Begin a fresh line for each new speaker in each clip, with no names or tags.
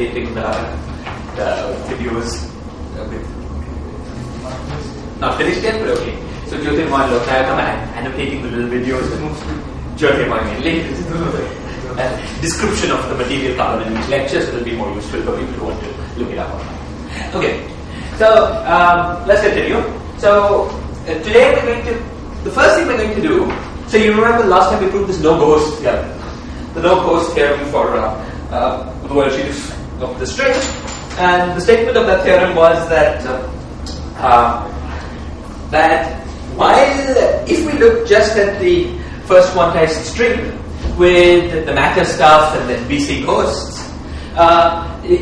annotating the, the videos with not finished yet, but okay. So Jyotirmoy Lokayakam and I'm annotating the little videos with Jyotirmoy mainly. A description of the material covered in each lecture, so it will be more useful for people who want to look it up. Okay, so um, let's continue. So uh, today we're going to, the first thing we're going to do, so you remember the last time we proved this no ghost theorem. The no ghost theorem for uh, uh, the world sheet the string. And the statement of that theorem was that uh, that while if we look just at the first quantized string with the matter stuff and then BC ghosts, uh, it,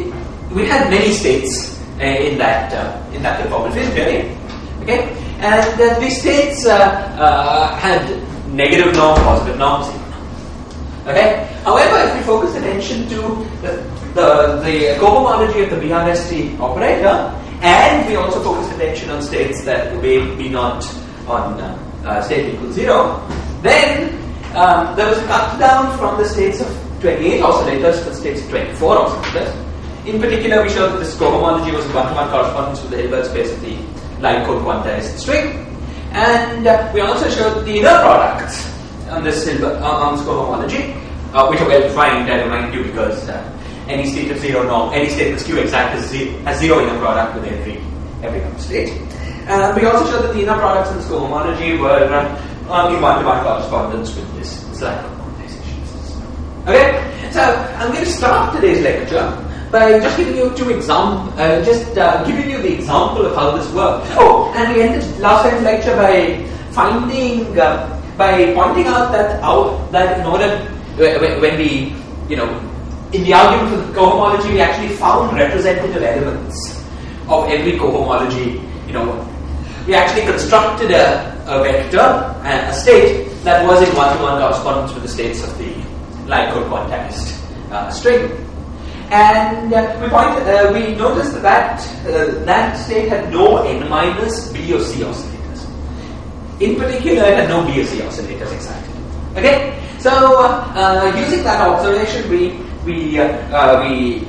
we had many states uh, in that uh, in that conformal field theory. Okay, and uh, these states uh, uh, had negative norm, positive norm, zero norm. Okay. However, if we focus attention to the the, the cohomology of the BRST operator, and we also focus attention on states that obey B naught on uh, uh, state equals zero, then um, there was a cut down from the states of 28 oscillators to the states of 24 oscillators. In particular, we showed that this cohomology was a one-to-one correspondence with the Hilbert space of the light cone quantized string, and uh, we also showed the inner products on this Hilbert on this cohomology, uh, which are well defined. I remind you because uh, any state of zero norm, any state that's Q exact is zero, has zero inner product with every every state. And we also showed that the inner products in this cohomology were uh, in one-to-one correspondence with this of quantization system. Okay, so I'm going to start today's lecture by just giving you two examples, uh, just uh, giving you the example of how this works. Oh, and we ended last time's lecture by finding, uh, by pointing out that out that in order when we, you know, in the argument for cohomology, we actually found representative elements of every cohomology. You know, we actually constructed a, a vector, and a state that was in one-to-one correspondence with the states of the light cone quantized uh, string. And uh, we point, uh, we noticed that uh, that state had no n minus b or c oscillators. In particular, it had no b or c oscillators exactly. Okay, so uh, using that observation, we we uh, we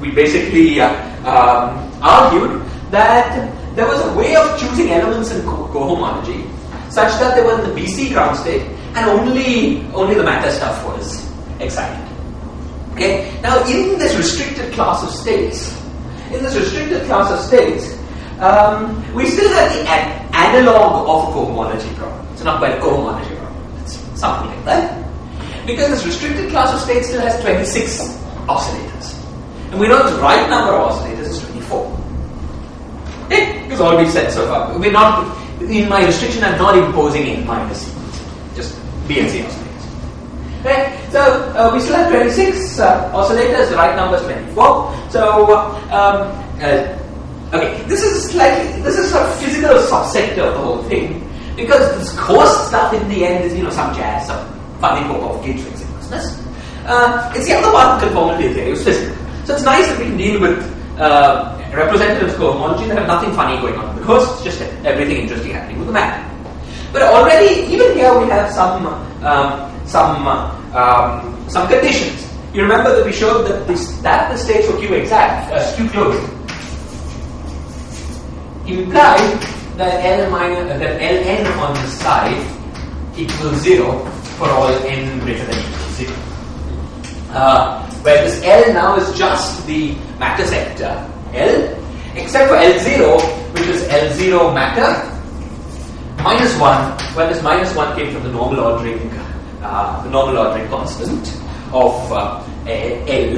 we basically um, argued that there was a way of choosing elements in co- cohomology such that they were in the BC ground state and only only the matter stuff was excited. Okay. Now, in this restricted class of states, in this restricted class of states, um, we still have the an- analog of cohomology problem. It's not quite a cohomology problem. It's something like that. Because this restricted class of states still has 26 oscillators. And we know the right number of oscillators is 24. Okay? Because all we've said so far. We're not, in my restriction, I'm not imposing n minus c. Just B and C oscillators. Okay, so uh, we still have 26 uh, oscillators, the right number is 24. So, um, uh, okay, this is slightly, this is a physical subsector of the whole thing because this ghost stuff in the end is, you know, some jazz, some funny hope of fixing business. Uh, it's the other of conformity theory, it's physical. So it's nice that we can deal with uh, representatives cohomology that have nothing funny going on because it's just everything interesting happening with the map. But already, even here, we have some um, some um, some conditions. You remember that we showed that this that the states for Q exact, uh, Q closed, implied that L minus uh, that Ln on the side equals zero for all n greater than equal to zero. Uh, where this L now is just the matter sector L, except for L0, which is L0 matter minus 1, where this minus 1 came from the normal ordering, uh, the normal ordering constant of uh, L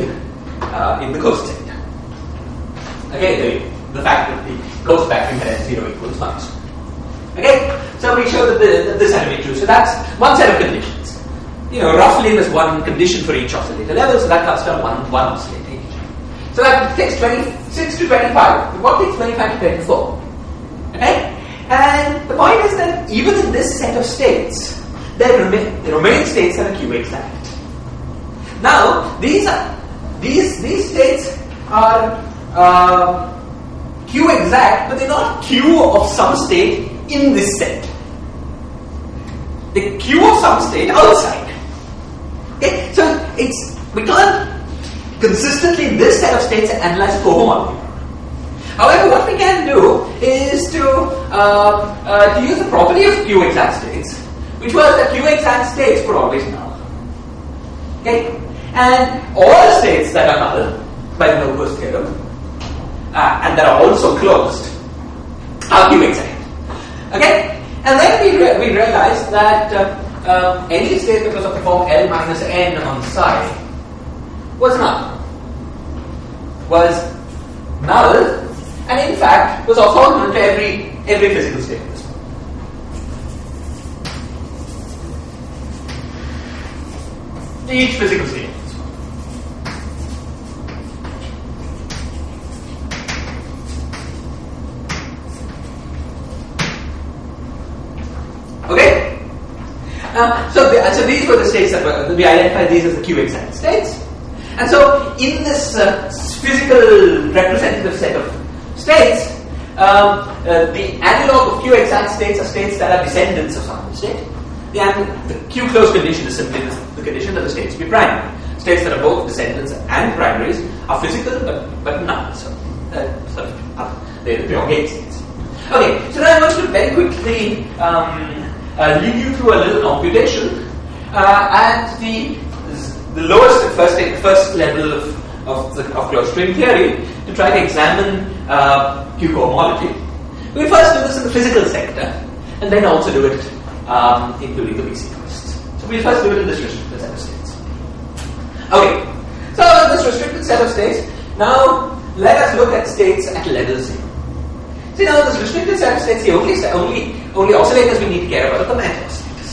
uh, in the ghost sector. Okay, the, the fact that the ghost factoring had L0 equals minus 1. Okay, so we show that, the, that this had to be true. So that's one set of conditions. You know, roughly there's one condition for each oscillator level, so that cuts down one, one oscillator each. So that takes 26 to 25. What takes 25 to 24? Okay? And the point is that even in this set of states, there remain, the remaining states are Q exact. Now, these are these these states are uh, Q exact, but they're not Q of some state in this set. The Q of some state outside. Okay, so it's we can't consistently this set of states analyze cohomology. However, what we can do is to, uh, uh, to use the property of Q exact states, which was that Q exact states were always null. Okay? And all states that are null by the no theorem uh, and that are also closed are Q exact. Okay? And then we, re- we realized that uh, um, any state was of the form L minus n on psi was null. Was null and in fact was orthogonal to every every physical state. To each physical state. Okay. Uh, so, the, so these were the states that were, we identified these as the Q exact states. And so, in this uh, physical representative set of states, um, uh, the analog of Q exact states are states that are descendants of some state. The, the Q closed condition is simply the, condition that the states be primary. States that are both descendants and primaries are physical but, but not so. Uh, sort uh, they're pure gauge states. Okay, so now I want to very quickly um, uh, lead you through a little computation uh, at the, the lowest first, first level of, of, the, of closed string theory to try to examine uh, Q cohomology. We first do this in the physical sector, and then also do it um, including the BC twists. So we'll first do it in this restricted set of states. Okay, so this restricted set of states, now let us look at states at level zero. See now this restricted set of states, the only only only oscillators we need to care about are the Mantel oscillators.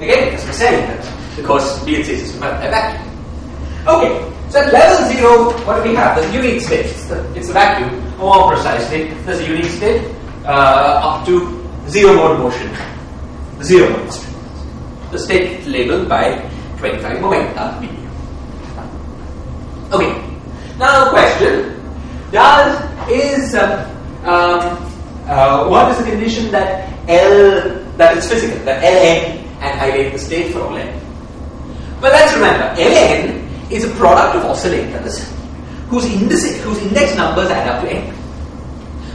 Again, because we're saying that because B and C system a vacuum. Okay, so at level zero, what do we have? The unique state. It's the, it's the vacuum, or more precisely, there's a unique state uh, up to zero mode motion. The zero mode state. The state labeled by 25 momenta B. Okay. Now the question. Does is um, um, uh, what is the condition that L that is physical, that Ln and I get the state for all n? But let's remember, Ln is a product of oscillators whose index, whose index numbers add up to n.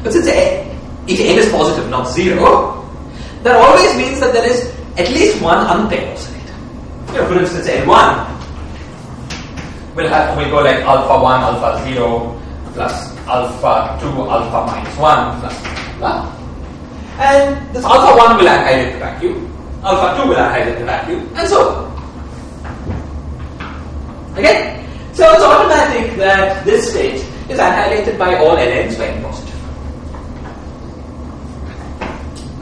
But since n, if n is positive, not zero, that always means that there is at least one unpaired oscillator. You know, for instance, n1 will have will go like alpha 1, alpha 0 plus alpha 2, alpha minus 1 plus And this alpha 1 will annihilate the vacuum, alpha 2 will annihilate the vacuum, and so on. Okay? So it's automatic that this state is annihilated by all ln's by n positive.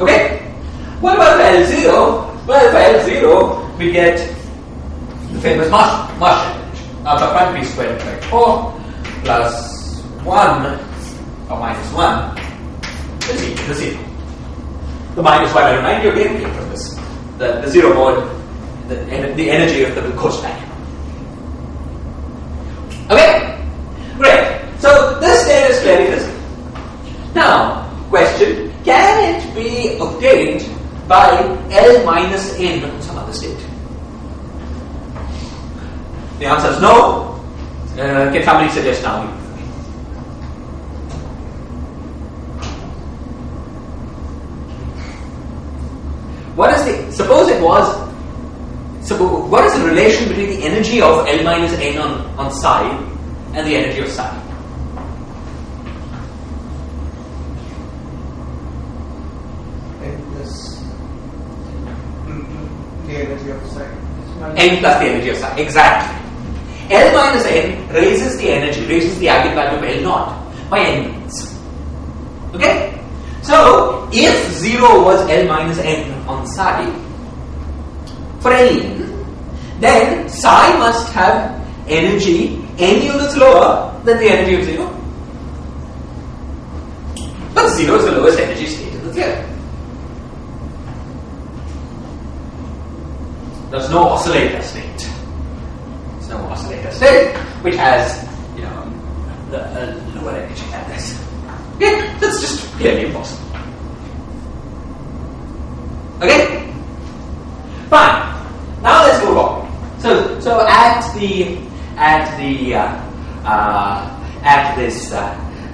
Okay? What about for L0? Well, for L0, we get the famous Marsh, mass shell alpha prime p squared by 4 plus 1 or minus 1 is equal to 0. The minus 1, I remind you again, came from this. The, the zero mode, the, the energy of the ghost vacuum. Okay? Great. So this state is clearly physical. Now, question, can it be obtained by L minus n some other state? The answer is no. Uh, can somebody suggest now? What is was, suppose, what is the relation between the energy of L minus n on, on psi and the energy of psi?
Mm, mm, the energy of psi.
n plus the energy of psi. Exactly. L minus n raises the energy, raises the eigenvalue of L naught by n units. Okay? So, if 0 was L minus n on psi, L then psi must have energy n units lower than the energy of 0. But 0 is the lowest energy state in the theory. There's no oscillator state. There's no oscillator state which has, you know, the uh, lower energy than this. Okay, that's just clearly impossible. Okay, fine. Now let's move on. So, so at the at the uh, uh, at this uh,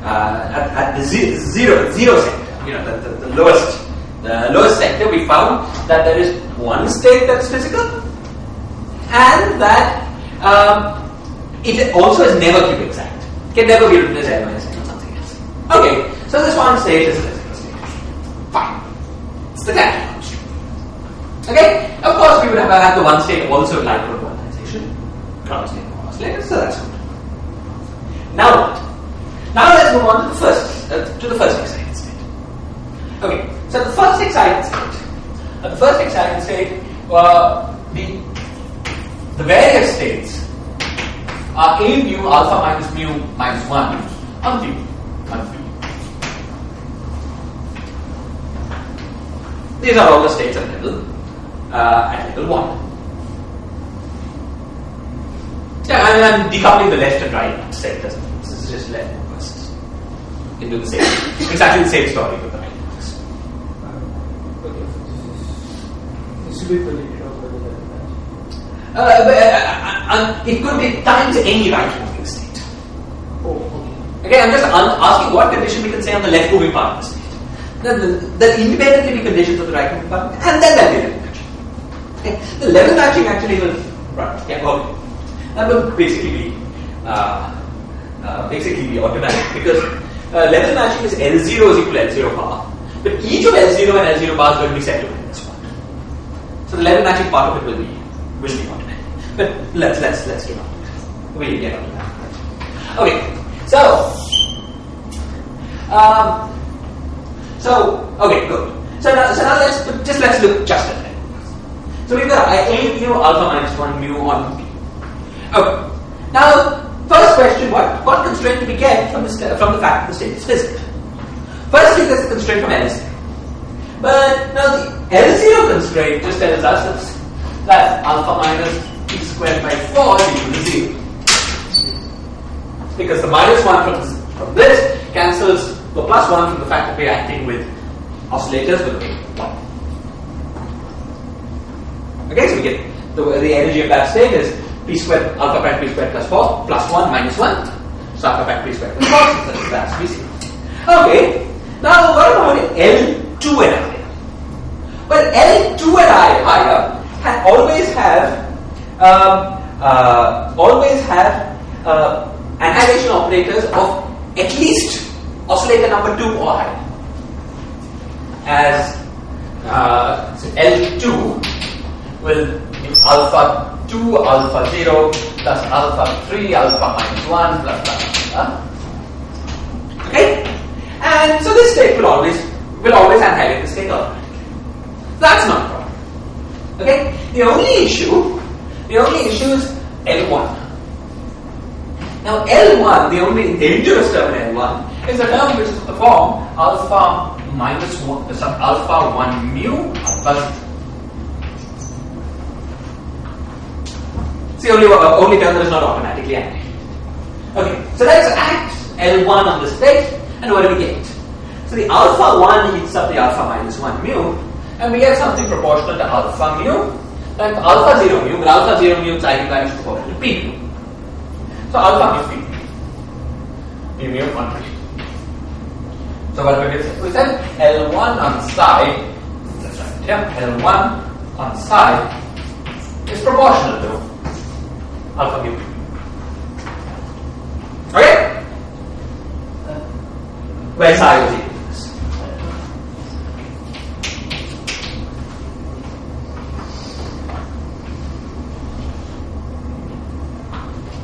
at, at the zero zero sector, you know, the, the, the lowest the lowest sector, we found that there is one state that's physical, and that um, it also is never Q exact. Can never be written as n minus n or something else. Okay, so this one state is physical state. Fine. It's the Cantor constraint. Okay? Of course, we would have had the one state also like quantization, ground state oscillator, so that's good. Now what? Now let's move on to the first uh, to the first excited state. Okay, so the first excited state, uh, the first excited state, uh, the the various states are a mu alpha minus mu minus one on Q on Q. These are all the states at level uh, at level one. Yeah, and I'm decoupling the left and right sectors. This is just left first. You can do the same. It's actually the same story with the right first.
That match.
Uh, uh, uh, it could be times any right moving state.
Oh, okay.
Okay, I'm just asking what condition we can say on the left moving part of the state. Then the, the independently be conditions of the right moving part, and then there'll be level matching. Okay, the level matching actually will right. Yeah, okay. That will basically be uh, uh, basically be automatic because uh, level matching is L0 is equal to L0 bar, but each of L0 and L0 bars will be set to minus one. So the level matching part of it will be will be automatic. But let's let's let's get on. We'll get on to that. Okay, so um, so okay, good. So now, so now let's just let's look just at that. So we've got a mu alpha minus one mu on. Okay. Now, first question: What what constraint do we get from the from the fact that the state is physical? Firstly, there's a constraint from L0. But now the L0 constraint just tells us that, that alpha minus p squared by 4 is equal to 0. Because the minus 1 from this, from this cancels the plus 1 from the fact that we're acting with oscillators with a 1. Okay, so we get the, the energy of that state is p squared alpha prime p squared plus 4 plus 1 minus 1. So alpha prime p squared plus 4, so that's, see. Okay, now what about L2 and I? Well, L2 and I higher always have um, uh, always have uh, annihilation operators of at least oscillator number 2 or higher. As uh, so L2 will alpha 2, alpha 0, plus alpha 3, alpha minus 1, plus blah, blah. Okay? And so this state will always will always annihilate the state automatically. That's not a problem. Okay? The only issue, the only issue is L1. Now L1, the only dangerous term in L1 is a term which is of the form alpha minus one, some alpha one mu alpha. The only uh, only term that is not automatically annihilated. Okay, so let's act L1 on the state, and what do we get? So the alpha 1 heats up the alpha minus 1 mu, and we get something proportional to alpha mu, and alpha 0 mu, but alpha 0 mu is eigenvalue is proportional to p mu. So alpha mu is p mu. P mu on p. So what we did, we said L1 on side, that's right, yeah, L1 on side is proportional to alpha mu. Okay? Where psi was equal to this.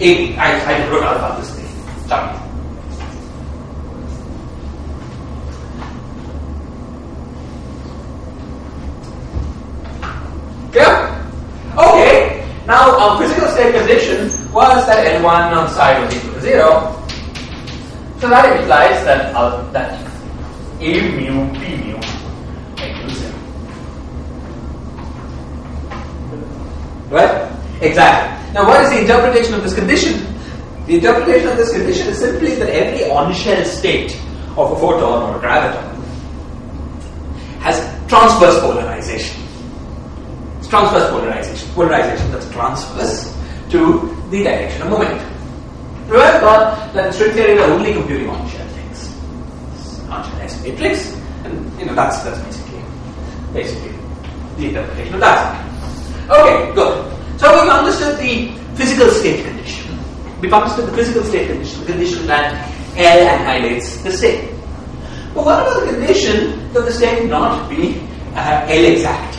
A, I, I wrote out about this thing. Sorry. Clear? Okay. Now, our physical state condition was that N1 on side was equal to 0. So that implies that uh, that A mu P mu equals 0. Right? Exactly. Now, what is the interpretation of this condition? The interpretation of this condition is simply that every on-shell state of a photon or a graviton has transverse polarization. It's transverse polarization. Polarization that's transverse to the direction of momentum. Remember that in string theory we're only computing on-shell things. On-shell S matrix, and you know that's that's basically basically the interpretation of that. Okay, good. So we've understood the physical state condition. We've understood the physical state condition, the condition that L annihilates the state. But what about the condition that the state not be uh, L exact?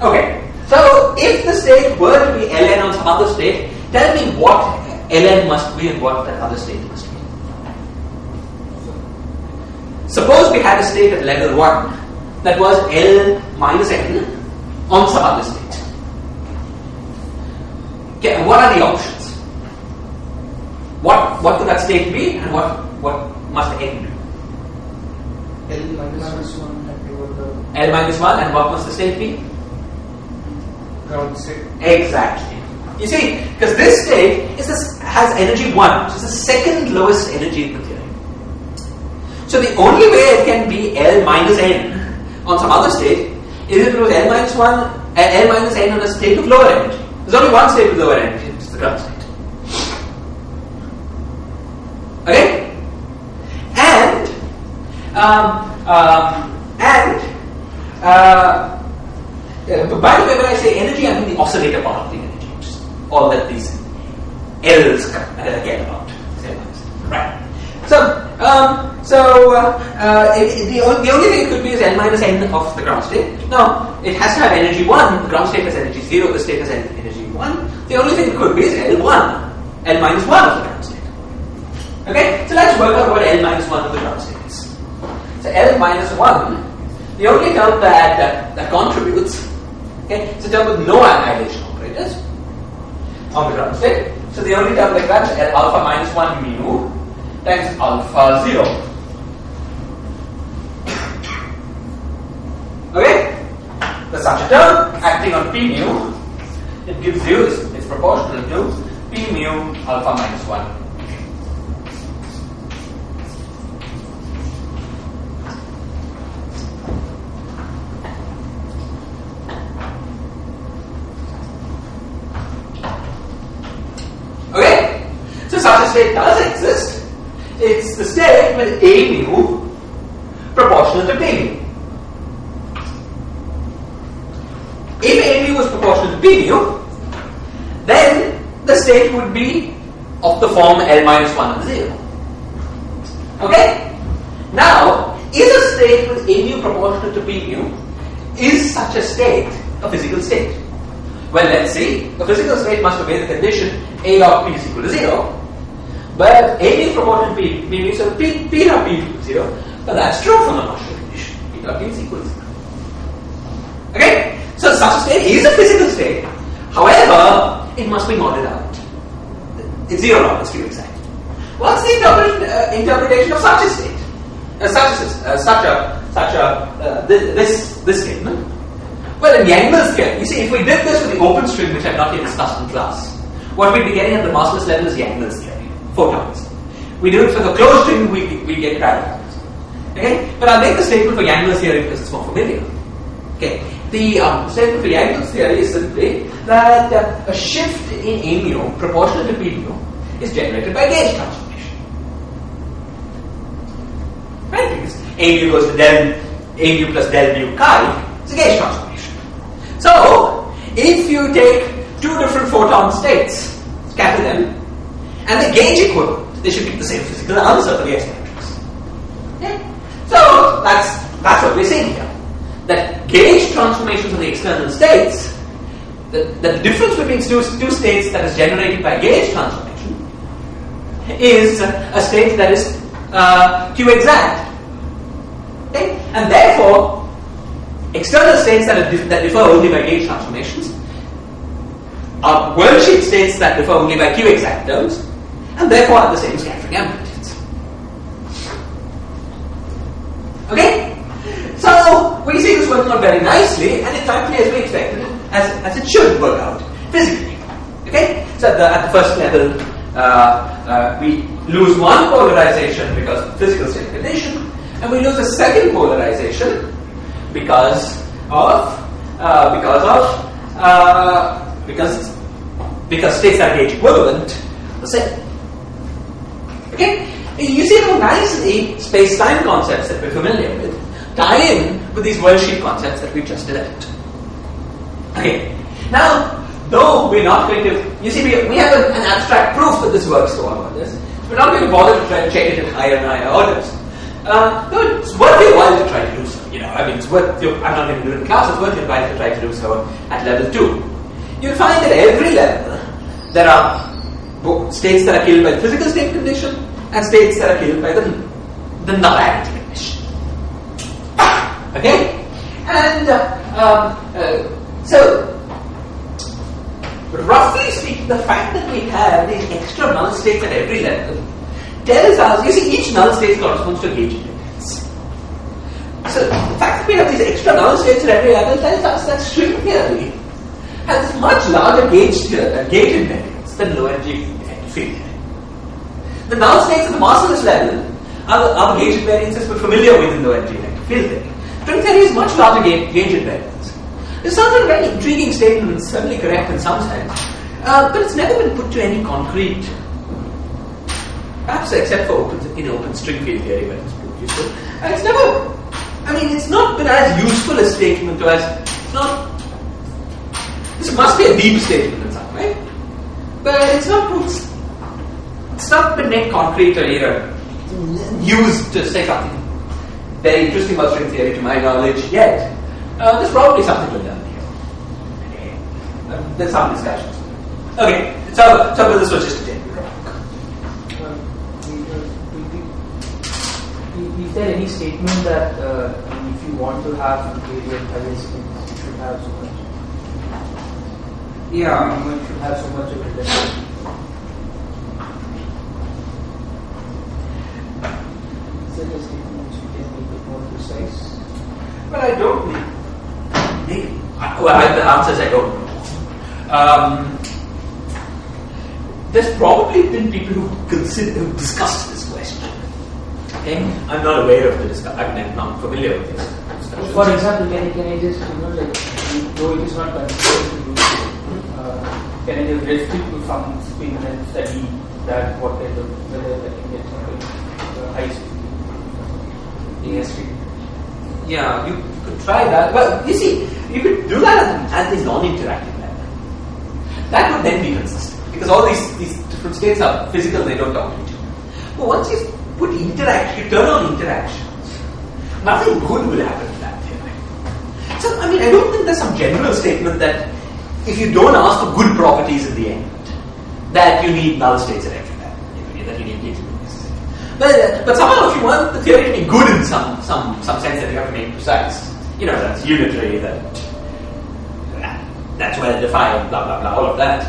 Okay, so if the state were to be Ln on some other state, tell me what Ln must be and what that other state must be. Suppose we had a state at level 1 that was L minus n on some other state. Okay, what are the options? What what could that state be and what what must n do?
L minus 1
L minus 1 and what must the state be?
Ground state.
Exactly. You see, because this state is has energy 1, which is the second lowest energy in the theory. So the only way it can be L minus n on some other state is if it was L minus 1, uh, L minus n on a state of lower energy. There's only one state with lower energy, it's the ground state. Okay? And, um, um, and, uh, but by the way, when I say energy, I mean the oscillator part of the energy, which all that these L's uh, get about. Right. So, um, so uh, uh, it, it, the, only, the only thing it could be is n minus n of the ground state. Now, it has to have energy 1. The ground state has energy 0. The state has energy 1. The only thing it could be is L1. L minus 1 of the ground state. Okay? So let's work out what L minus 1 of the ground state is. So L minus 1, the only term that, that, that contributes Okay, a term with no annihilation operators on the ground state. So the only term like that is alpha minus 1 mu times alpha 0. Okay? There's such a term acting on p mu. It gives you, it's, it's proportional to p mu alpha minus 1. Okay? So such a state does exist. It's the state with A mu proportional to B mu. If A mu was proportional to B mu, then the state would be of the form L minus 1 and 0. Okay? Now, is a state with A mu proportional to B mu, is such a state a physical state? Well, let's see. The physical state must obey the condition A dot P is equal to 0. But A is proportional to P, P P, P 0. But that's true from the mass shell condition. P dot P is equal to 0. Okay? So such a state is a physical state. However, it must be modeled out. It's zero levels to be exact. What's the interpret, uh, interpretation of such a state? Uh, such a, uh, such a, such a, uh, this, this, statement? Well, in Yang-Mills theory, you see, if we did this with the open string, which I've not yet discussed in class, what we'd be getting at the massless level is Yang-Mills theory, photons. We do it for the closed string, we, we get radicals. Okay? But I'll make the statement for Yang-Mills theory because it's more familiar. Okay? The um, statement for Yang-Mills theory is simply that uh, a shift in A mu proportional to P mu is generated by gauge transformation. Right? Because A mu goes to del A mu plus del mu chi, it's a gauge transformation. So, if you take two different photon states, scatter them, and the gauge equivalent, they should give the same physical answer for the S matrix. Okay? So, that's, that's what we're saying here. That gauge transformations of the external states, the, the difference between two, two states that is generated by gauge transformation is a state that is uh, Q exact. Okay? And therefore, external states that, are, that differ only by gauge transformations are worldsheet states that differ only by Q exact terms, and therefore have the same scattering amplitudes. Okay? So, we see this working out very nicely, and it's exactly as we expected, as, as it should work out physically. Okay? So, at the, at the first level, uh, uh, we lose one polarization because of physical state condition, and we lose a second polarization because of uh, because of uh, because because states that are equivalent the same. Okay? You see how nicely space-time concepts that we're familiar with tie in with these world sheet concepts that we just developed. Okay. Now, though we're not going to, you see, we, we have an, an abstract proof that this works all of this. We're not going to bother to try to check it in higher and higher orders. Uh, though it's worth your while to try to do so. You know, I mean, it's worth. Your, I'm not going to do it in class. It's worth your while to try to do so at level two. You'll find that every level there are states that are killed by the physical state condition and states that are killed by the the nullarity condition. Okay, and uh, um, uh, so roughly speaking, the fact that we have these extra null states at every level tells us, you see, each null state corresponds to a gauge independence. So the fact that we have these extra null states at every level tells us that string theory has much larger gauge, uh, gauge than low energy field theory. The null states at the massless level are the, are the gauge invariances we're familiar with in low energy field theory. String theory is much larger gauge, gauge invariance. This sounds a very intriguing statement and certainly correct in some sense, uh, but it's never been put to any concrete, perhaps except for open, in open string field theory when it's proved useful. And it's never, I mean, it's not been as useful a statement to us. It's not, this must be a deep statement in some way, but it's not proved, it's not been made concrete or either used to say something very interesting about string theory to my knowledge yet. Uh, there's probably something to learn here. Okay. Um, there's some discussions. Okay, so, so this was just a general
Is there any statement that uh, if you want to have variant heuristic, you should have so much?
Yeah.
You should have so much of it. Is there a statement which you can make it more precise?
Well, I don't. Uh, Well, I, the answer is I don't know. Um, there's probably been people who consider, who discussed this question. Okay, I'm not aware of the discussion. I'm not familiar with this. discussion.
For example, can I, can I just, you know, like, though it is not considered to do, uh, can I just restrict to some spin and study that what kind of, whether I can get something
Yes. Yeah, you could try that. Well, you see, you could do that at, the non-interactive level. That would then be consistent because all these, these different states are physical; they don't talk to each other. But once you put interaction, you turn on interactions, nothing good will happen to that theory. So, I mean, I don't think there's some general statement that if you don't ask for good properties in the end, that you need null states at every level, you know, that you need gauge independence. But, but somehow, if you want the theory to be good in some, some, some sense that you have to make precise, you know, that's unitary, that that's well defined, blah, blah, blah, all of that,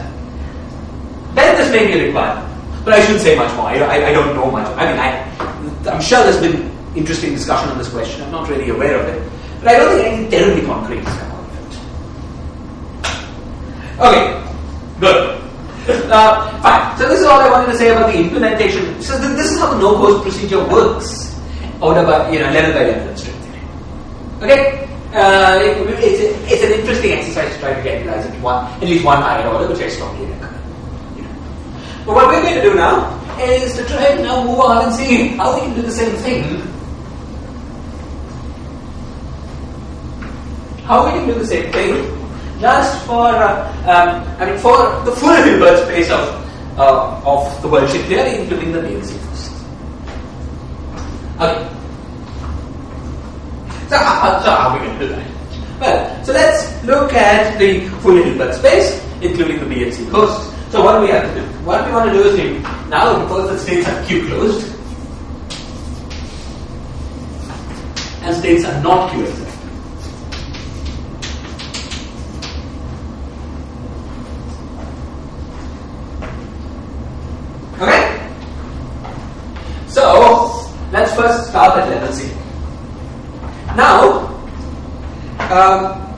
then this may be a. But I shouldn't say much more. I, I, I don't know much. I mean, I, I'm sure there's been interesting discussion on this question. I'm not really aware of it. But I don't think anything terribly concrete has come out of it. Okay, good. Uh, fine. All I wanted to say about the implementation. So th- this is how the no-code procedure works, order by you know level by level in string theory. Okay. Uh, it, it's, a, it's an interesting exercise to try to generalize it to one, at least one higher order, which I strongly recommend. But what we're going to do now is to try to now move on and see how we can do the same thing. How we can do the same thing just for, uh, um, I mean, for the full Hilbert space of, uh, of the world sheet theory, including the BLC first. Okay. So how, so how are we going to do that? Well, so let's look at the full Hilbert space, including the BNC ghost. So what do we have to do? What we want to do is we now suppose that states are Q closed and states are not QSF. Okay? So, let's first start at level C. Now, um,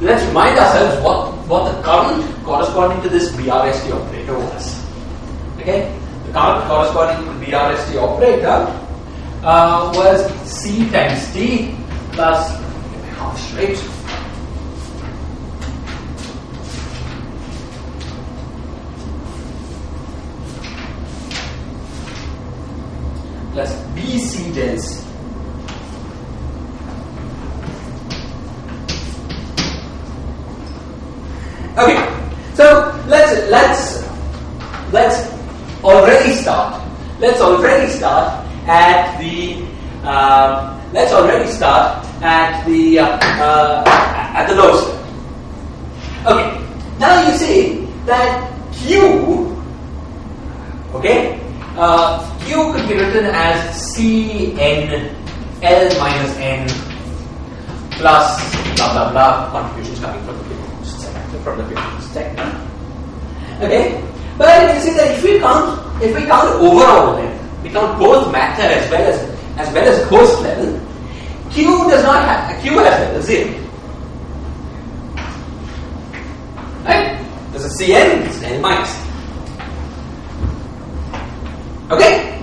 let's remind ourselves what, what the current corresponding to this BRST operator was. Okay? The current corresponding to the BRST operator uh, was C times D plus half straight. Del Okay, so let's let's let's already start. Let's already start at the uh, let's already start at the uh, uh, at the lowest. Okay, now you see that Q. Okay, uh, Q could be written as C n L minus n plus blah blah blah contributions coming from the from the sector. Okay, but you see that if we count if we count overall then we count both matter as well as as well as ghost level, Q does not have Q has level zero. Right? There's a Cn, it's n minus. Okay?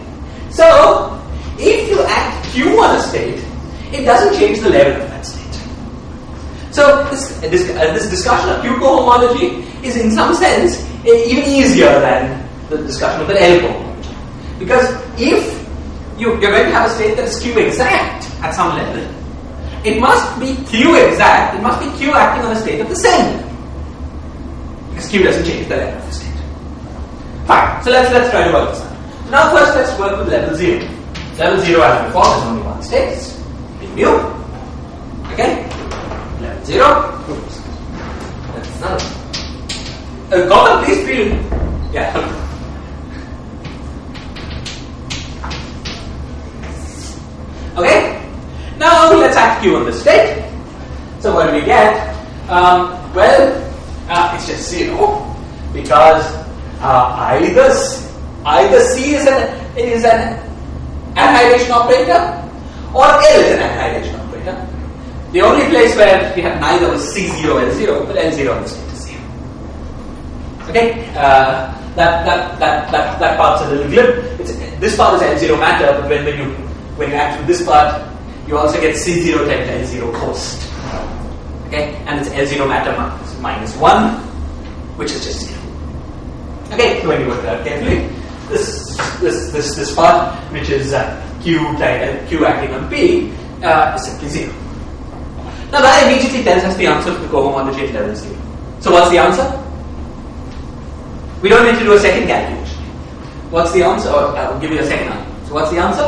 So, if you add Q on a state, it doesn't change the level of that state. So, this, this, uh, this discussion of Q cohomology is in some sense even easier than the discussion of the L cohomology. Because if you, you're going to have a state that is Q exact at some level, it must be Q exact, it must be Q acting on a state of the same. Because Q doesn't change the level of the state. Fine, so let's, let's try to work this out. Now first let's work with level 0. Level 0 as before, there's only one state, it's mu. Okay? Level 0. That's none. Uh, Gautam, please feel. Yeah. Okay? Now let's act Q on the state. So what do we get? Um, well, uh, it's just 0 because uh, either Either C is an is an annihilation operator or L is an annihilation operator. The only place where we have neither was C0, L0, but L0 is state is 0. Okay? Uh, that, that, that, that, that part's a little glib. It's, this part is L0 matter, but when, when, you, when you add to this part, you also get C0 times L0 ghost. Okay? And it's L0 matter minus 1, which is just 0. Okay? So when you work that carefully, this this this this part, which is uh, q uh, q acting on p, uh, is simply zero. Now that immediately tells us the answer to the cohomology at level zero. So what's the answer? We don't need to do a second calculation. What's the answer? Or I'll give you a second answer. So what's the answer?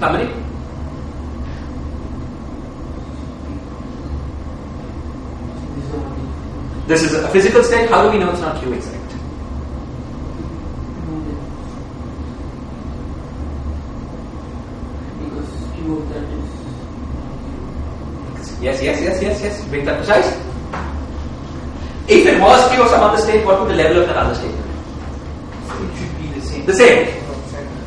Somebody? This is a physical state. How do we know it's not q Yes, yes, yes, yes, yes. Make that precise. If it was Q of some other state, what would the level of that other state be?
It should be the same.
The same.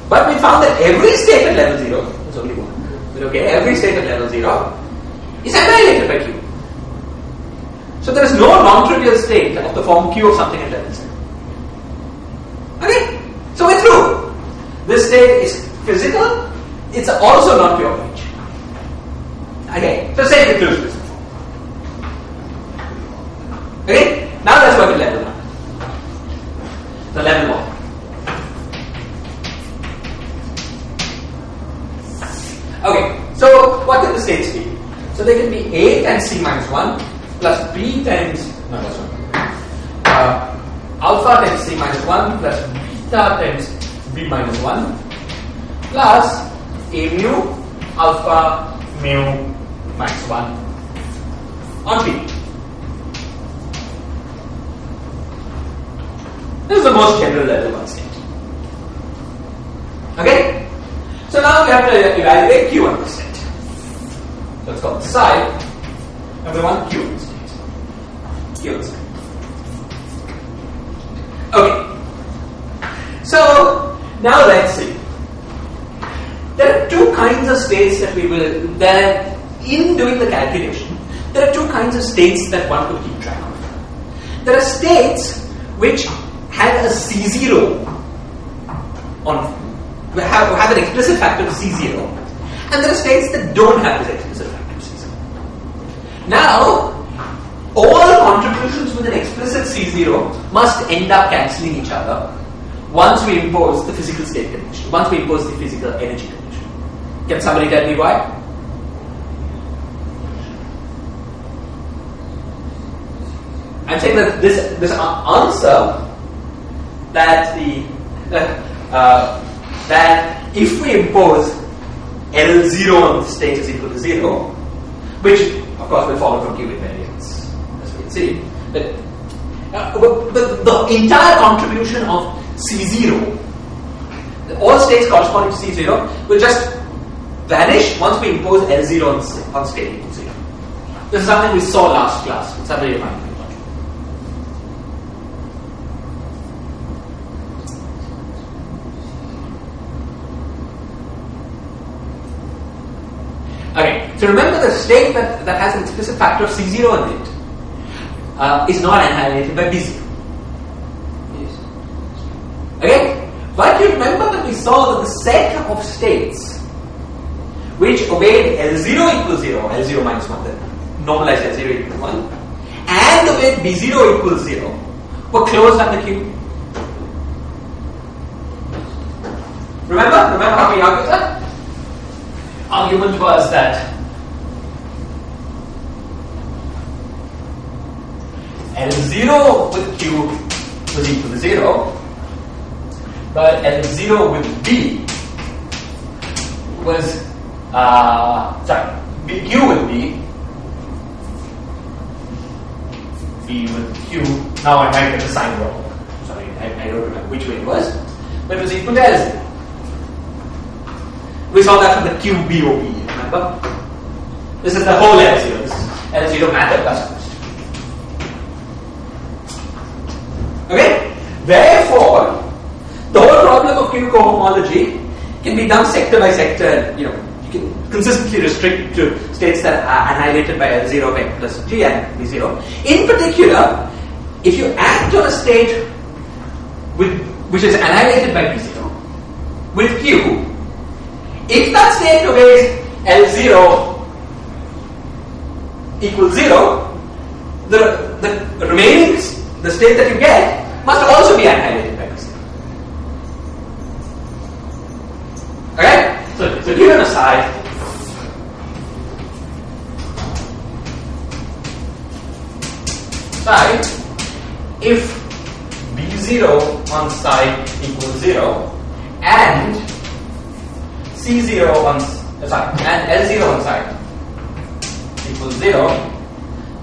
But we found that every state at level 0, there's only one, but okay, every state at level 0 is annihilated by Q. So there is no non-trivial state of the form Q of something at level 0. Okay? So we're through. This state is physical, it's also not pure H. Okay, so say clues Okay, now let's work at level 1. So level 1. Okay, so what can the states be? So they can be A times C minus 1 plus B times, no, that's one. Uh, alpha times C minus 1 plus beta times B minus 1 plus A mu alpha mu max minus 1 on B. This is the most general level state. Okay? So now we have to evaluate Q on the state. Let's call it psi, and we want Q on the state. Q on the state. Okay. So now let's see. There are two kinds of states that we will that in doing the calculation, there are two kinds of states that one could keep track of. There are states which have a C0 on have, have an explicit factor of C0 and there are states that don't have this explicit factor of C0. Now, all contributions with an explicit C0 must end up cancelling each other once we impose the physical state condition, once we impose the physical energy condition. Can somebody tell me why? I'm saying that this this answer that the uh, that if we impose L0 on the state is equal to zero, which of course will follow from Q invariance, as we can see. But, uh, but, but the entire contribution of C0, all states corresponding to C0, will just vanish once we impose L0 on, on state equal zero. This is something we saw last class. Somebody remind me. Okay, so remember the state that, that has an explicit factor of C0 in it uh, is not annihilated by B0.
Yes.
Okay? But you remember that we saw that the set of states which obeyed L0 equals 0, L0 minus 1, then normalized L0 equals 1, and obeyed B0 equals 0 were closed under the Q. Remember? Remember how we argued that? Argument was that L0 with Q was equal to 0, but L0 with B was, uh, sorry, B, Q with B, B with Q, now I might get the sign wrong. Sorry, I, I don't remember which way it was, but it was equal to L0. We saw that from the QBOB, remember? This is the whole L0. This is L0 matter plus Okay? Therefore, the whole problem of Q cohomology can be done sector by sector. You know, you can consistently restrict to states that are annihilated by L0 by plus G and B0. In particular, if you act on a state with, which is annihilated by B0 with Q, if that state obeys L0 equals 0, the, the remaining, the state that you get must also be annihilated by this. Okay? So, so given a side, side, if B0 on side equals 0 and C0 on uh, sorry, and L0 on side equals 0,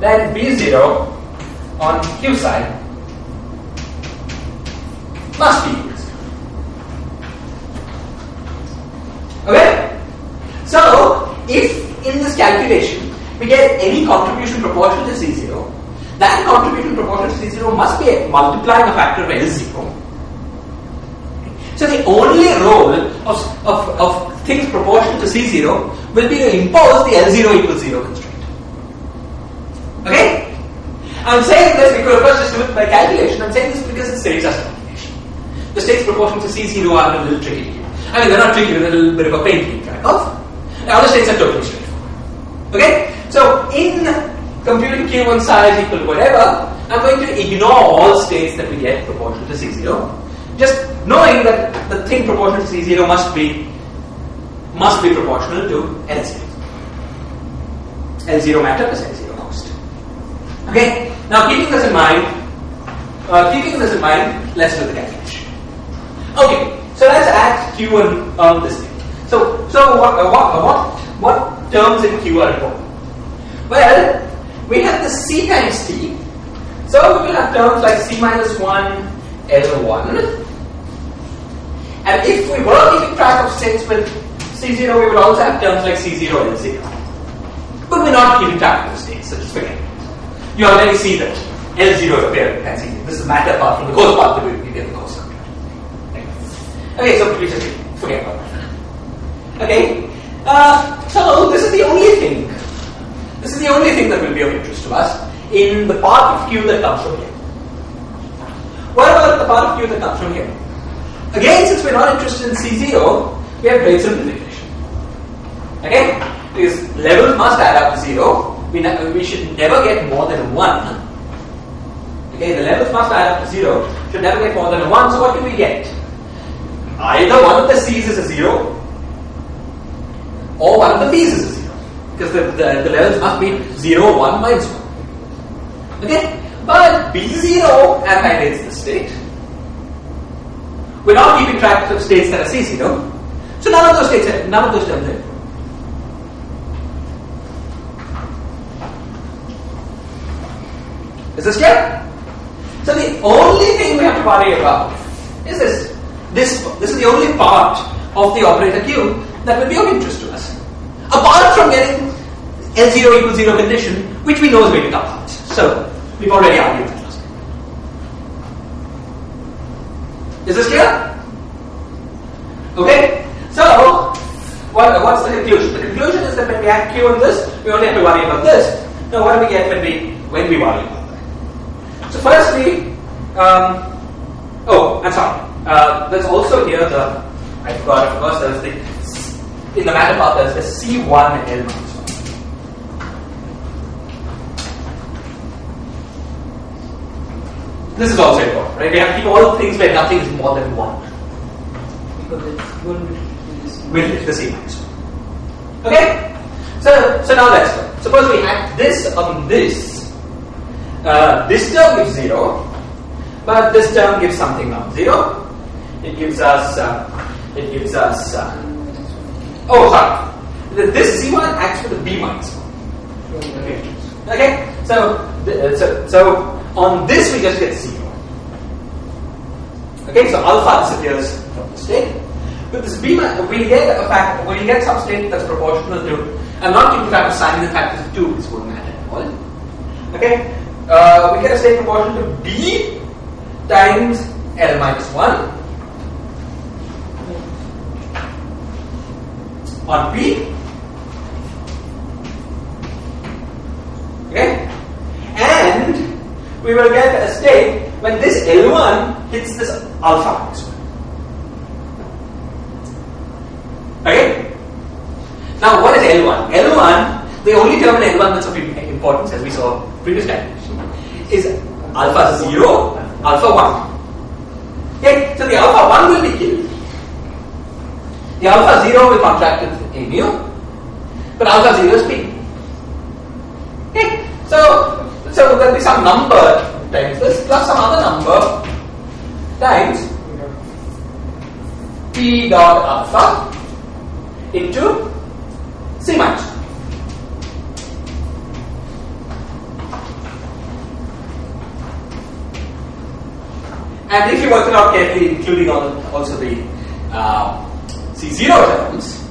then B0 on Q side must be equal to 0. Okay? So, if in this calculation we get any contribution proportional to C0, that contribution proportional to C0 must be multiplying a factor of L0. So the only role of, of, of things proportional to C0 will be to impose the L0 equals 0 constraint. Okay? I'm saying this because, first just do it by calculation. I'm saying this because it us calculation. The states proportional to C0 are a little tricky. I mean, they're not tricky, they're a little bit of a pain to keep track of. The other states are totally straightforward. Okay? So, in computing Q1 size equal to whatever, I'm going to ignore all states that we get proportional to C0. Just knowing that the thing proportional to C0 must be must be proportional to L0. L0 matter plus L0 ghost. Okay? Now keeping this in mind, uh, keeping this in mind, let's do the calculation. Okay, so let's add Q on, on this thing. So, so what, uh, what, uh, what, what terms in Q are important? Well, we have the C times T. So we will have terms like C minus 1, L1. And if we were keeping track of states with C0, we would also have terms like C0, L0. But we're not keeping track of states, so just forget it. You already see that L0 is appeared and C0. This is matter part from the ghost part that we get the ghost Okay, so please forget about that. Okay, uh, so this is the only thing. This is the only thing that will be of interest to us in the part of Q that comes from here. What about the part of Q that comes from here? Again, since we're not interested in C0, we have great simplification. Okay? Because levels must add up to 0. We, we should never get more than 1. Okay, the levels must add up to 0. Should never get more than 1. So what do we get? Either one of the C's is a 0 or one of the B's is a 0. Because the, the, the levels must be 0, 1, minus 1. Okay? But B0 annihilates the state. We're not keeping track of states that are C0. So none of those states, are, none of those terms are. Is this clear? So the only thing we have to worry about is this. This, this is the only part of the operator Q that will be of interest to us. Apart from getting L0 equals 0 condition, which we know is going to come out. So, we've already argued that last. Is this clear? Okay? So, what, what's the conclusion? The conclusion is that when we add Q on this, we only have to worry about this. Now, what do we get when we, when we worry about that? So, firstly, um, oh, I'm sorry. Uh, there's also here the, I forgot, of course, there's the, in the matter part, there's the C1 L minus 1. This is also important, right? We have to keep all the things where nothing is more than 1.
Because it's going to.
With the C minus 1. Okay? So, so now let's go. Suppose we had this on this. Uh, this term gives 0, but this term gives something non-zero. It gives us, uh, it gives us, uh, oh sorry, this C1 acts with the B minus 1. Okay, okay? So, th- so, so on this we just get 0. Okay, so alpha disappears from the state. With this B, mi- we get a fact, we get some state that's proportional to, I'm not keeping track of signing the factors of 2, this wouldn't matter at all. Okay, uh, we get a state proportional to B times L minus 1 on P. Okay? And we will get a state when this L1 hits this alpha 1. Okay? Now, what is L1? L1, the only term in L1 that's of importance, as we saw previous time is alpha 0, alpha 1. Okay? So the alpha 1 will be killed. The alpha 0 will contract with A mu, but alpha 0 is P. Okay? So, so there will be some number times this plus some other number times P dot alpha into C minus. And if you work it out carefully, including all, also the uh, C0 terms,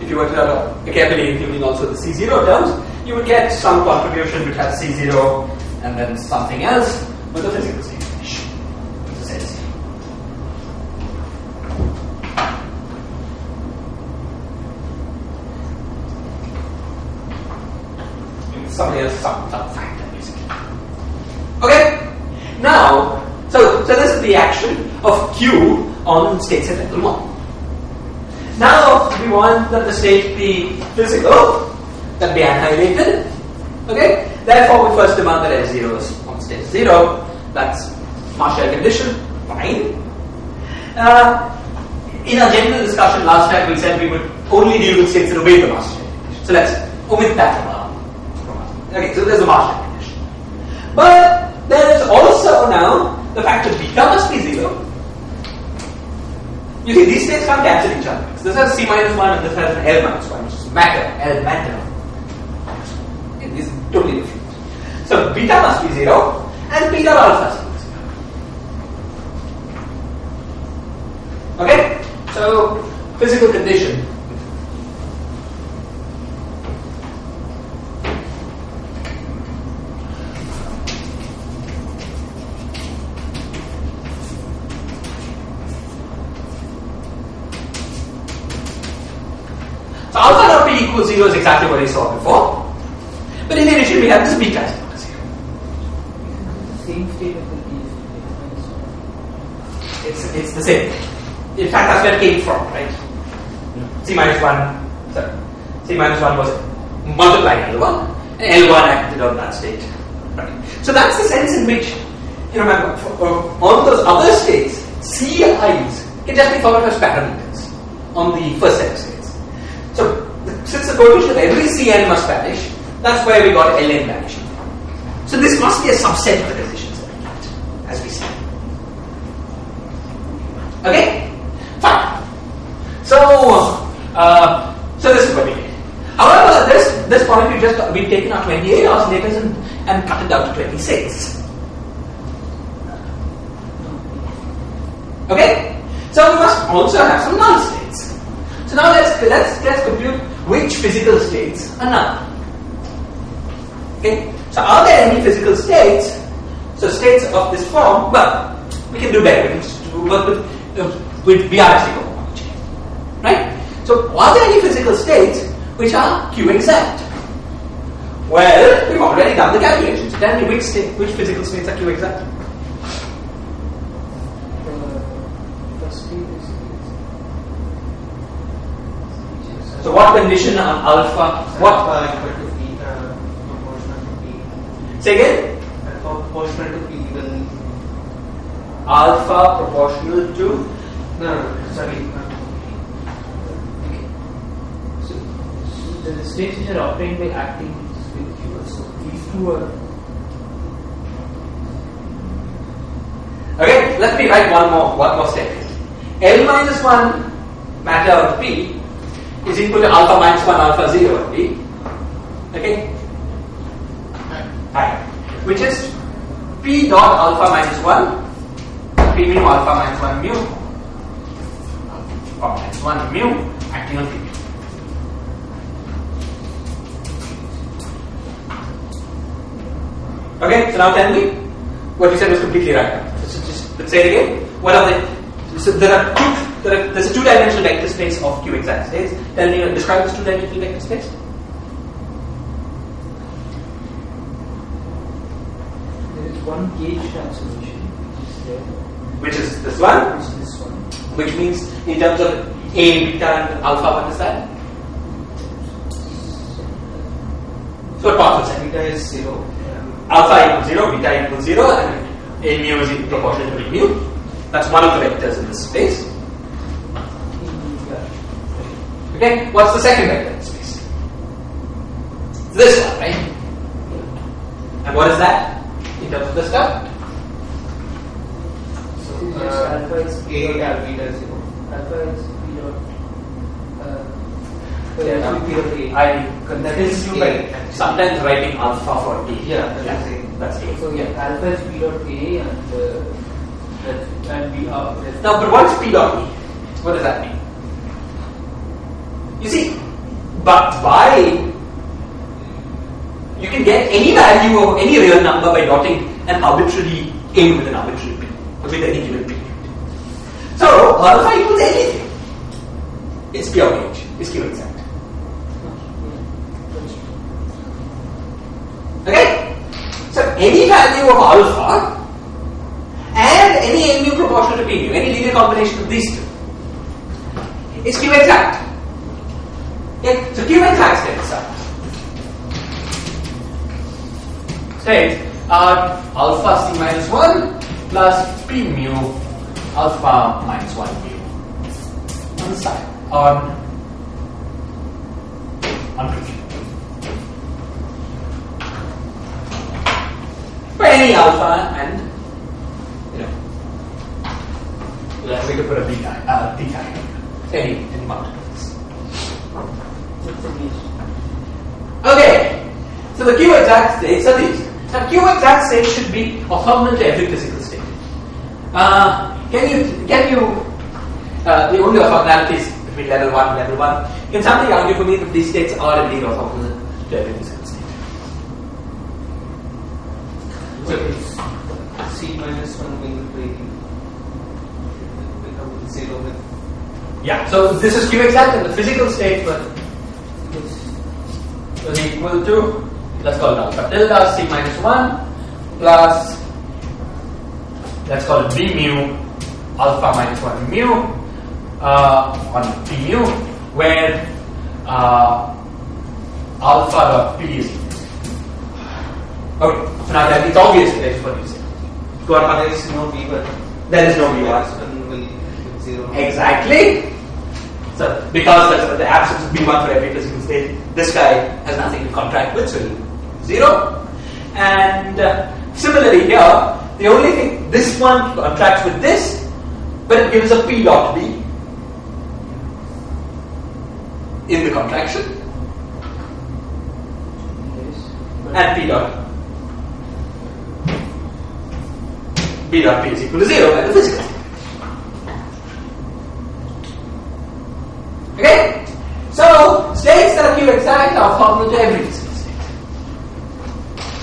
if you work it out carefully, including also the C0 terms, you would get some contribution which has C0 and then something else with the physical state LC. Somebody else, some factor basically. Okay? Now, so, so this is the action of Q on state set level 1. Want that the state be physical, that be annihilated. Okay? Therefore we first demand that L0 is on state 0. That's mass shell condition. Fine. Uh, in our general discussion last time we said we would only deal with states that obey the mass shell condition. So let's omit that from our, Okay, so there's a mass shell condition. But there is also now the fact that beta must be 0. You see, these states can't cancel each other. This has C minus 1 and this has an L minus 1, which is matter, L matter. It is totally different. So beta must be 0 and beta alpha must be 0. Okay? So, physical condition. P equals 0 is exactly what I saw before. But in addition, we have this beta to 0.
Same state of the B is minus one.
It's, it's the same. In fact, that's where it came from, right? C minus 1, sorry. C minus 1 was multiplying L1, and L1 acted on that state. Right. So that's the sense in which, you remember, for, uh, on those other states, Ci's can just be thought of as parameters on the first set of states. So, since the coefficient of every Cn must vanish, that's why we got Ln vanishing. So this must be a subset of the decision set, as we see. Okay? Fine. So, uh, so this is what we did. However, this this point we just we've taken our 28 oscillators and, and cut it down to 26. Okay? So we must also have some null states. So now let's let's let's compute which physical states are null. Okay? So are there any physical states? So states of this form, well, we can do better. We can work with uh, with BRST cohomology. Right? So are there any physical states which are Q exact? Well, we've already done the calculations. Tell me which state, which physical states are Q exact? So what condition on alpha? What?
Alpha equal to P, uh, proportional to P.
Say again.
Alpha proportional to P then.
Alpha proportional to
No, no, no, sorry.
So, so the states which are obtained by acting with Q. So these two are
Okay, let me write one more one more statement. L minus one matter of P is equal to alpha minus one alpha zero of P. Okay? Hi. Which is P dot alpha minus one P mu alpha minus one mu or minus one mu acting on P. Okay, so now tell me what you said was completely right. So just let's say it again. What are the so there are two there there's a two-dimensional vector space of Q exact states. Tell me describe this two-dimensional vector space.
there is one gauge transformation which is there,
Which is this one,
which is this one.
which means in terms of A, beta, and alpha, what is that? So Paul said.
Beta is zero.
Alpha equals zero, beta equals zero, and A mu is proportional to mu. That's one of the vectors in this space.
Yeah.
Okay, what's the second vector space? This one, right? And what is that in terms of the stuff?
So, uh,
alpha is
A
P dot
and beta is zero.
alpha is P dot. Uh,
Yeah,
yeah,
P dot A.
I
That is
you
A,
by sometimes writing alpha for A.
Yeah, that is A.
That's A.
So yeah, alpha is P dot A and uh, that's and B uh,
Now, but what is P dot E? What does that mean? You see, but by you can get any value of any real number by dotting an arbitrary A with an arbitrary P with any given P. So alpha equals anything. It's pure gauge. It's Q exact. Okay? So any value of alpha and any mu proportional to p any linear combination of these two, is Q exact. So Q exact states are states are alpha c minus 1 plus p mu alpha minus 1 mu on the side on on preview. For any alpha and you know we could put a beta uh, theta any any multiples. Okay, so the Q exact states are these. Now Q exact state should be orthogonal to every physical state. Uh, can you can you uh, the only orthogonalities between level one and level one? Can somebody argue for me that these states are indeed orthogonal to every physical state?
So C minus 1 will be become zero
Yeah. So this is Q exact and the physical state was was equal to let's call it alpha tilde c minus one plus let's call it b mu alpha minus one mu uh, on p mu where uh, alpha dot p is. Okay, so now that it's obvious that is what you say. On.
There is no V one.
There is no V1.
One will with zero.
Exactly. So because that's the absence of B1 for every physical state, this guy has nothing to contract with, so zero. And uh, similarly here, the only thing this one contracts with this, but it gives a P dot B in the contraction and P dot B dot P is equal to zero at the physical state. Okay? So, states that are Q exact are formula to every state.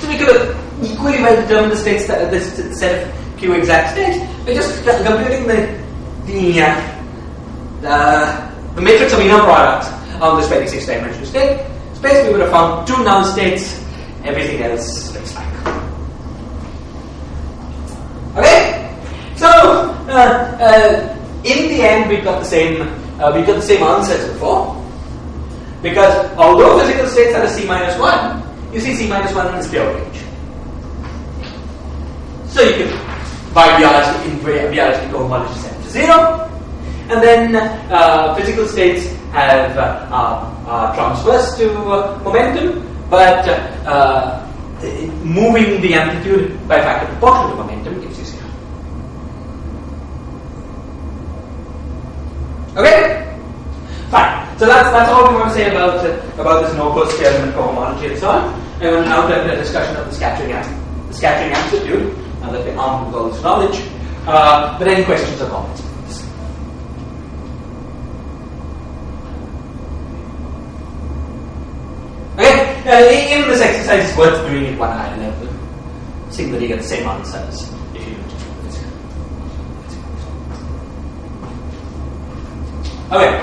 So we could equally well determined the states that this set of Q exact states by just computing the the, uh, the matrix of inner products on this 26 dimensional state space. We would have found two null states. Everything else looks like. Okay, so uh, uh, in the end, we've got the same uh, we got the same answer as before because although physical states are a c minus one, you see c minus one is pure gauge. So you can by BRST in BRST cohomology set to zero, and then uh, physical states have uh, uh, uh, transverse to uh, momentum, but moving the amplitude by factor proportional to momentum gives you zero. Okay? Fine. So that's that's all we want to say about uh, about this no-ghost theorem and cohomology and so on. And we'll now turn to a discussion of the scattering am- the scattering amplitude. Now that we're armed with all this knowledge, uh, but any questions or comments? Okay, uh, even this exercise is worth doing at one higher level, seeing that you get the same answers if you do it. Okay.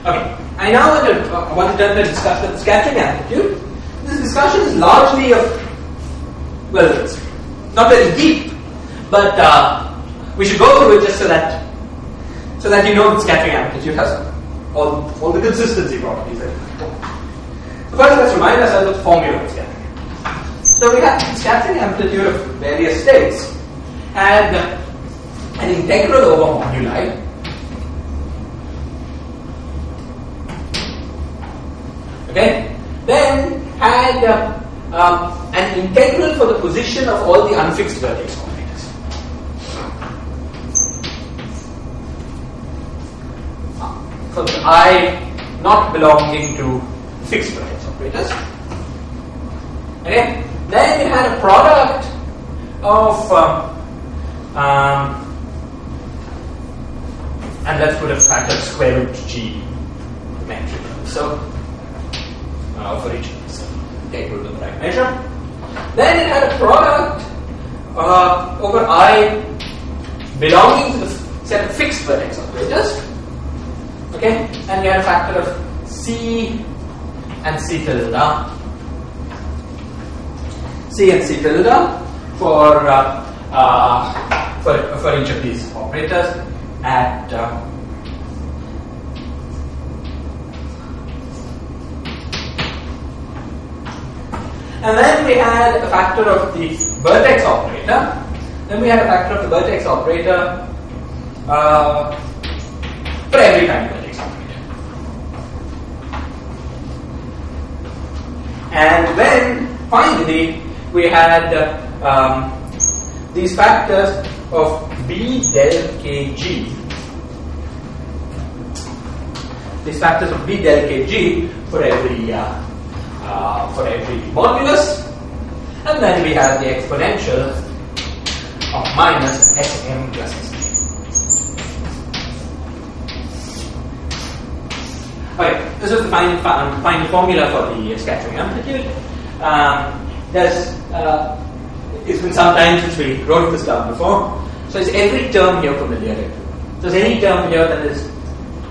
Okay, I now want to, uh, want to turn to discuss the scattering amplitude. This discussion is largely of, well, it's not very deep, but uh, we should go through it just so that so that you know the scattering amplitude has all, all the consistency properties first, let's remind ourselves of the formula. So we have scattering amplitude of various states and an integral over moduli Okay? Then had uh, um, an integral for the position of all the unfixed vertex operators. For the i not belonging to fixed vertex operators. Okay? Then you had a product of um, um, and let's put a factor square root g metric. So uh, for each. Take root of the right measure. Then it had a product uh, over I belonging to the set of fixed vertex operators. Okay, and you had a factor of C and C tilde. C and C tilde for uh, uh, for for each of these operators at uh, And then we had a factor of the vertex operator. Then we had a factor of the vertex operator uh, for every kind of vertex operator. And then finally we had um, these factors of B del kg. These factors of B del kg for every uh, uh, for every modulus, and then we have the exponential of minus Sm plus Sm. Okay, this is the final, final formula for the scattering amplitude. Um, there's, uh, it's been some time since we wrote this down before, so is every term here familiar? to you? So is any term here that is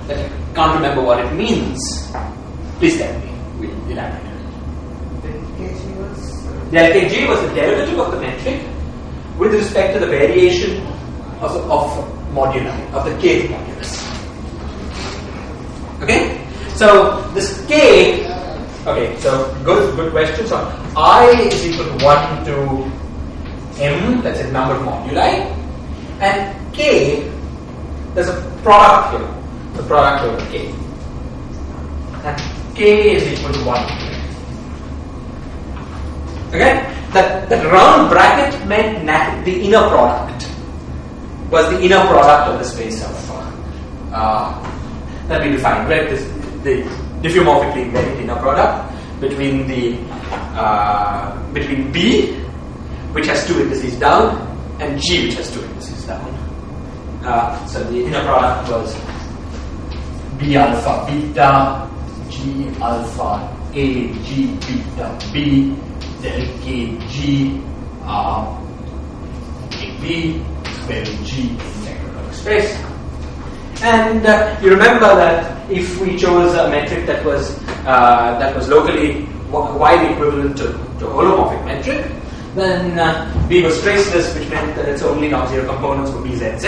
that you can't remember what it means? Please tell me. We'll elaborate.
Then kg was
delta G was the derivative of the metric with respect to the variation of, the, of moduli, of the k modulus. Okay? So this k, okay, so good, good question. So I is equal to 1 to m, that's a number moduli, and k, there's a product here, the product over k. And k is equal to 1 Okay? That, that round bracket meant the inner product. Was the inner product of the space of uh, that we defined, right? This, the diffeomorphically invariant inner product between the uh, between B, which has two indices down, and G, which has two indices down. Uh, so the inner product was B alpha beta, G alpha A, G beta B, del K G uh, B square root G in vector space. And uh, you remember that if we chose a metric that was uh, that was locally Weyl equivalent to, to holomorphic metric, then uh, B was traceless, which meant that its only non-zero components were BZZ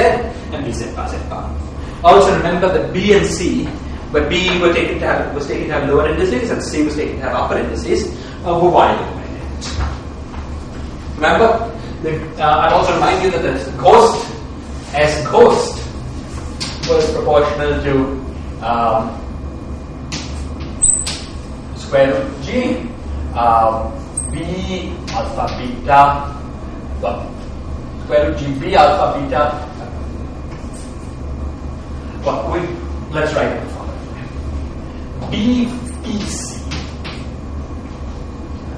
and BZ bar Z bar. Also remember that B and C, but B were taken to have, was taken to have lower indices and C was taken to have upper indices, uh, were y independent. Remember, the, uh, I'll also remind you that the ghost as ghost was proportional to um, square root of g um, b alpha beta well, square root g b alpha beta. Well, we, let's write it. Bpc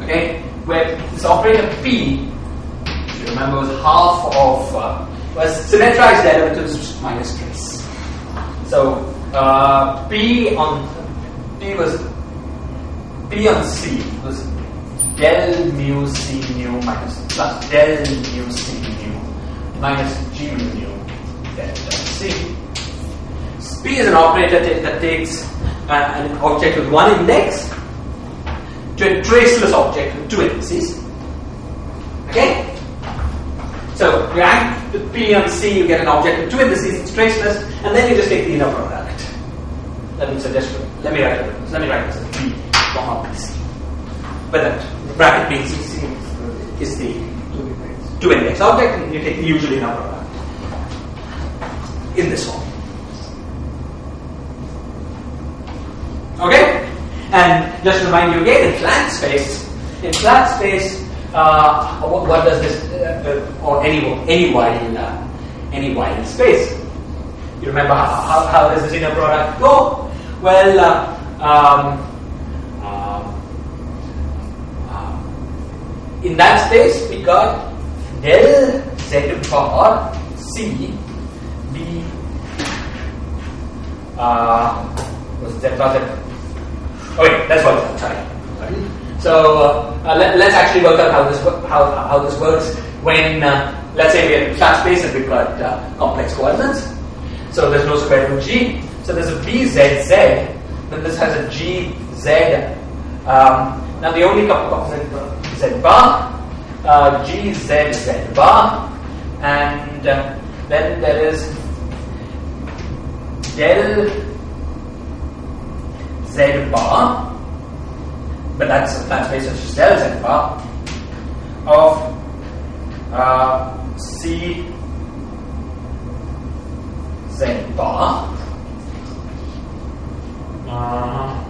okay where this operator p if you remember was half of uh, was symmetrized derivatives minus trace so uh, P on P was P on C was del mu C mu minus plus del mu C mu minus G mu mu delta C. P is an operator that takes uh, an object with one index to a traceless object with two indices. Okay? So you P on C, you get an object with two indices, it's traceless, and then you just take the inner product. Let me suggest, let me write it, let me write this as P comma PC. But that bracket being C is the two index object, and you take the usual inner product in this form. Okay? And just to remind you again, in flat space, in flat space, uh, what, what, does this, uh, uh, or any any while uh, any in space? You remember how, how, how does this inner product go? Well, uh, um, um, in that space we got del z bar c b uh, was z bar z. Okay, that's what I'm sorry. So uh, let, us actually work out how this how, how this works when uh, let's say we're in flat space and we've got uh, complex coordinates. So there's no square root g. So there's a bzz. Then this has a gz. Um, now the only component z bar, uh, gz z bar, and uh, then there is del z bar but that's that's based on Shistel z bar of uh, C Z bar. Uh,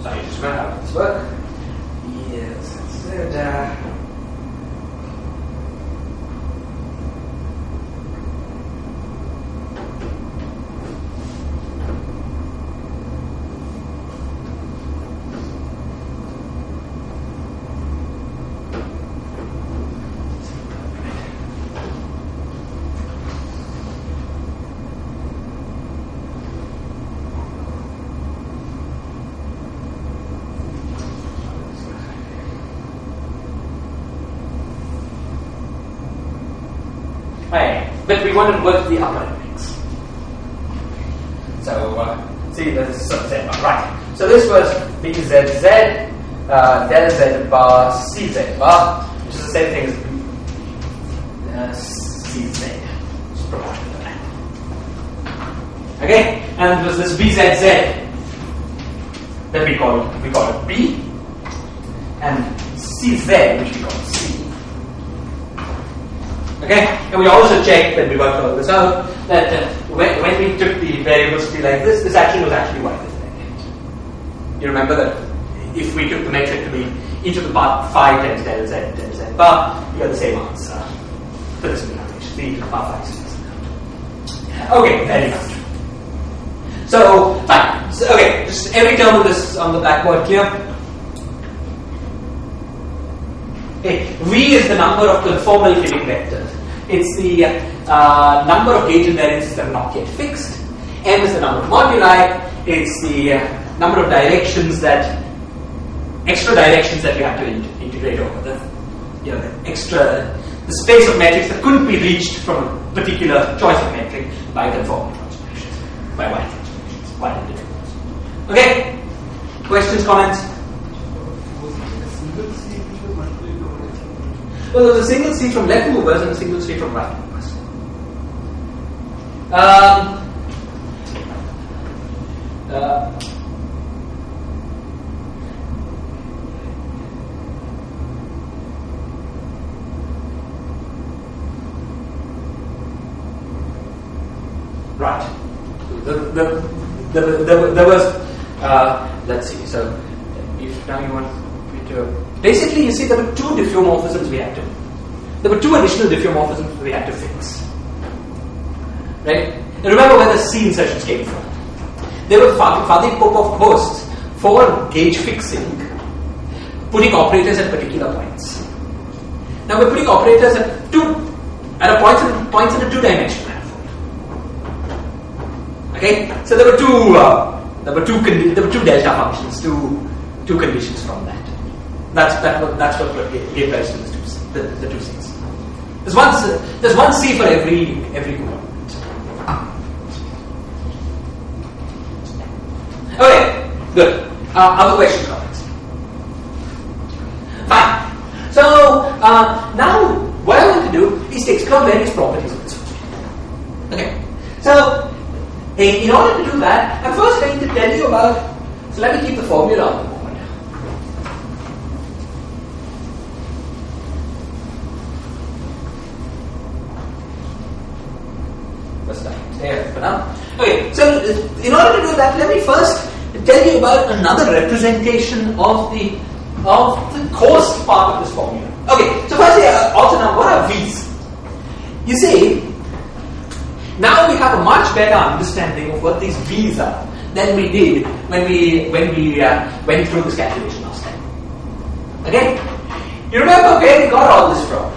Sorry, just going to have this work. Yes, it's there. We want to work the upper index. So, uh, see, this is z bar. Right. So this was bzz, uh, del z bar, cz bar, which is the same thing as uh, cz. Okay? And it was this bzz that we call we call it b, and cz, which we. Okay, and we also checked when we worked all this out that uh, when, when we took the variables to be like this, this action was actually y this thing. You remember that if we took the metric to be e to the power 5 times del z del z bar, you got the same answer for this denotation, the e to the power 5 Okay, very good. So, fine. So, okay, just every term of this on the blackboard clear. V is the number of conformal Killing vectors. It's the uh, number of gauge invariances that are not yet fixed. M is the number of moduli. It's the uh, number of directions that extra directions that you have to in- integrate over the you know the extra the space of metrics that couldn't be reached from a particular choice of metric by conformal transformations, by Weyl transformations, Y. Okay? Questions, comments? Well, there's a single C from left movers and a single C from right movers. Um, uh, right. The, the, the, the, there was, uh, let's see, so if now you want Basically, you see, there were two diffeomorphisms we had to. There were two additional diffeomorphisms we had to fix. Right? And remember where the C insertions came from. They were Faddeev-Popov ghosts for gauge fixing, putting operators at particular points. Now we're putting operators at two at a points in, points in a two-dimensional manifold. Okay, so there were two uh, there were two there were two delta functions, two two conditions from that. That's that that's what gave rise to the two the, the two C's. There's one C- there's one C for every every component. Okay, good. Uh, other questions, comments? Fine. So uh, now what I want to do is to explore various properties of this. Okay. So in order to do that, I'm first going to tell you about. So let me keep the formula on the now. Okay, so uh, in order to do that, let me first tell you about another representation of the of the ghost part of this formula. Okay, so firstly, uh, also now, what are V's? You see, now we have a much better understanding of what these V's are than we did when we when we uh, went through this calculation last time. Okay, you remember where we got all this from?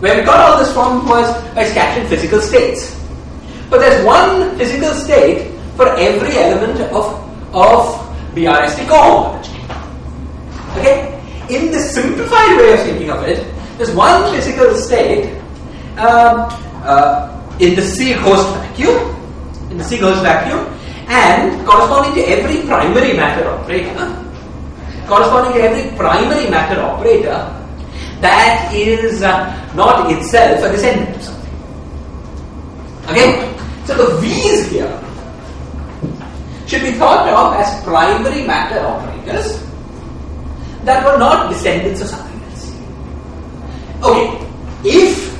Where we got all this from was by scattering physical states. But there's one physical state for every element of, of BRST cohomology. Okay? In the simplified way of thinking of it, there's one physical state um, uh, in the C ghost vacuum, in the C ghost vacuum, and corresponding to every primary matter operator, corresponding to every primary matter operator that is uh, not itself a descendant of something. Okay? So the V's here should be thought of as primary matter operators that were not descendants of something else. Okay, if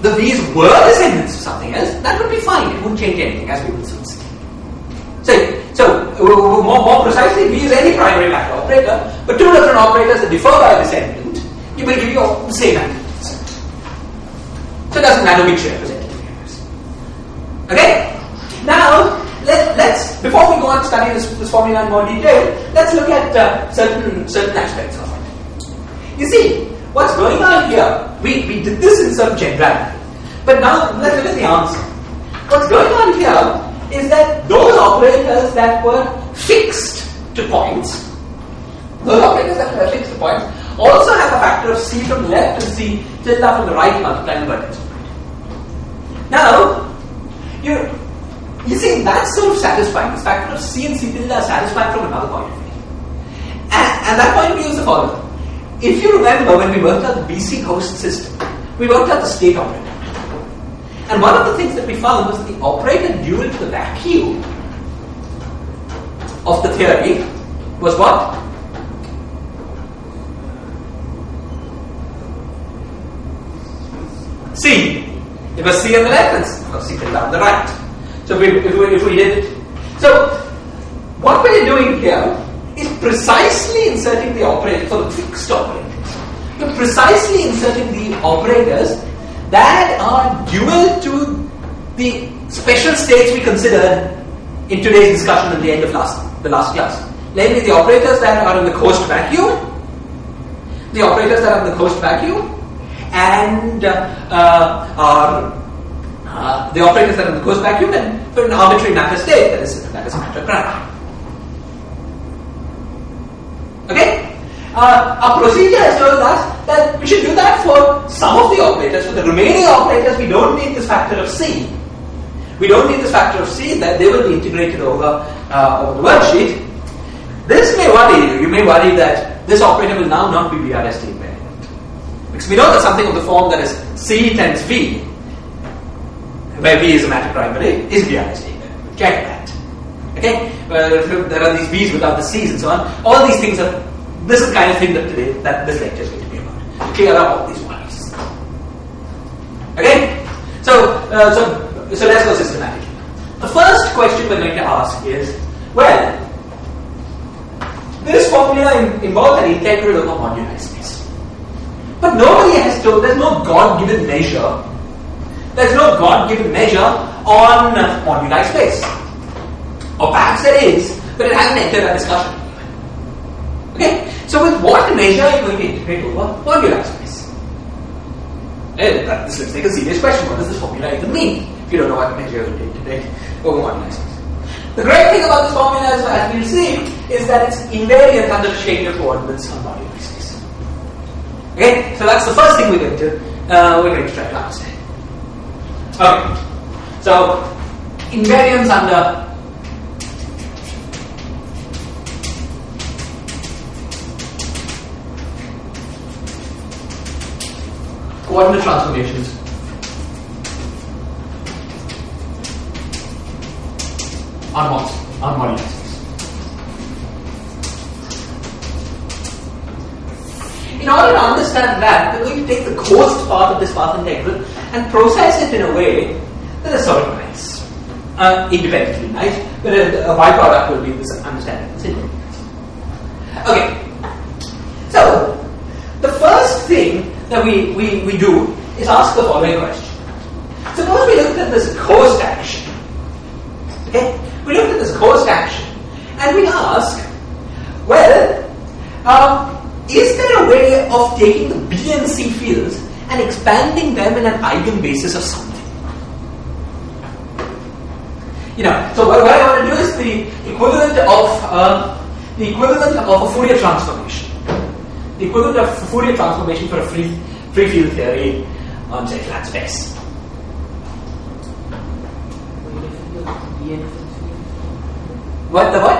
the V's were descendants of something else, that would be fine. It wouldn't change anything, as we will soon see. So, so more, more precisely, V is any primary matter operator, but two different operators that differ by a descendant, it will give you the same answer. So it doesn't matter which. Okay? Now, let, us before we go on to study this, this formula in more detail, let's look at uh, certain certain aspects of it. You see, what's going on here? We, we did this in some generality, but now let's look at the answer. What's going on here is that those operators that were fixed to points, those operators that were fixed to points, also have a factor of c from the left and c tilde from the right multiplying the vertex. Now, you you see that's sort of satisfying. The factor of C and C are satisfying from another point of view. And, and that point of view is the following. If you remember when we worked out the BC ghost system, we worked out the state operator. And one of the things that we found was that the operator dual to the vacuum of the theory was what? C. It was see on the left and C on the right. So we, if, we, if we did it. So what we're doing here is precisely inserting the operator for the fixed operators. We're precisely inserting the operators that are dual to the special states we considered in today's discussion at the end of last, the last class. Namely the operators that are in the ghost vacuum, the operators that are in the ghost vacuum, and uh, are uh, the operators that are in the ghost vacuum and for an arbitrary matter state that is, that is matter prime. Okay? Uh, our procedure has told us that we should do that for some of the operators. For the remaining operators, we don't need this factor of C. We don't need this factor of C, that they will be integrated over, uh, over the worldsheet. This may worry you. You may worry that this operator will now not be BRST. Because we know that something of the form that is C times V, where V is a matter primary, is BRST invariant. Check that. Okay? Uh, there are these V's without the C's and so on. All these things are this is the kind of thing that today that this lecture is going to be about. Clear up all these worries. Okay? So, uh, so, so let's go systematically. The first question we're going to ask is, well, this formula involves an integral over moduli space. But nobody has told, there's no God-given measure, there's no God-given measure on moduli space. Or perhaps there is, but it hasn't entered our discussion. Okay? So with what measure are you going to integrate over moduli space? And that, this looks like a serious question. What does this formula even mean? If you don't know what measure you're going to integrate over moduli space. The great thing about this formula, as, as we'll see, is that it's invariant under the change of coordinates on moduli space. Okay? So that's the first thing we're going to uh, we're going to try to understand. Okay. So invariance under coordinate transformations. On what? On moduli In order to understand that, we're going to take the ghost part of this path integral and process it in a way that is nice. Uh, independently nice, but a, a byproduct will be this understanding. Okay. So, the first thing that we, we, we do is ask the following question. Suppose we looked at this ghost action. Okay? We looked at this ghost action and we ask, well, um, is there a way of taking the B and C fields and expanding them in an eigenbasis of something? You know, so what, what I want to do is the equivalent of uh, the equivalent of a Fourier transformation the equivalent of Fourier transformation for a free, free field theory on say flat space. What the what?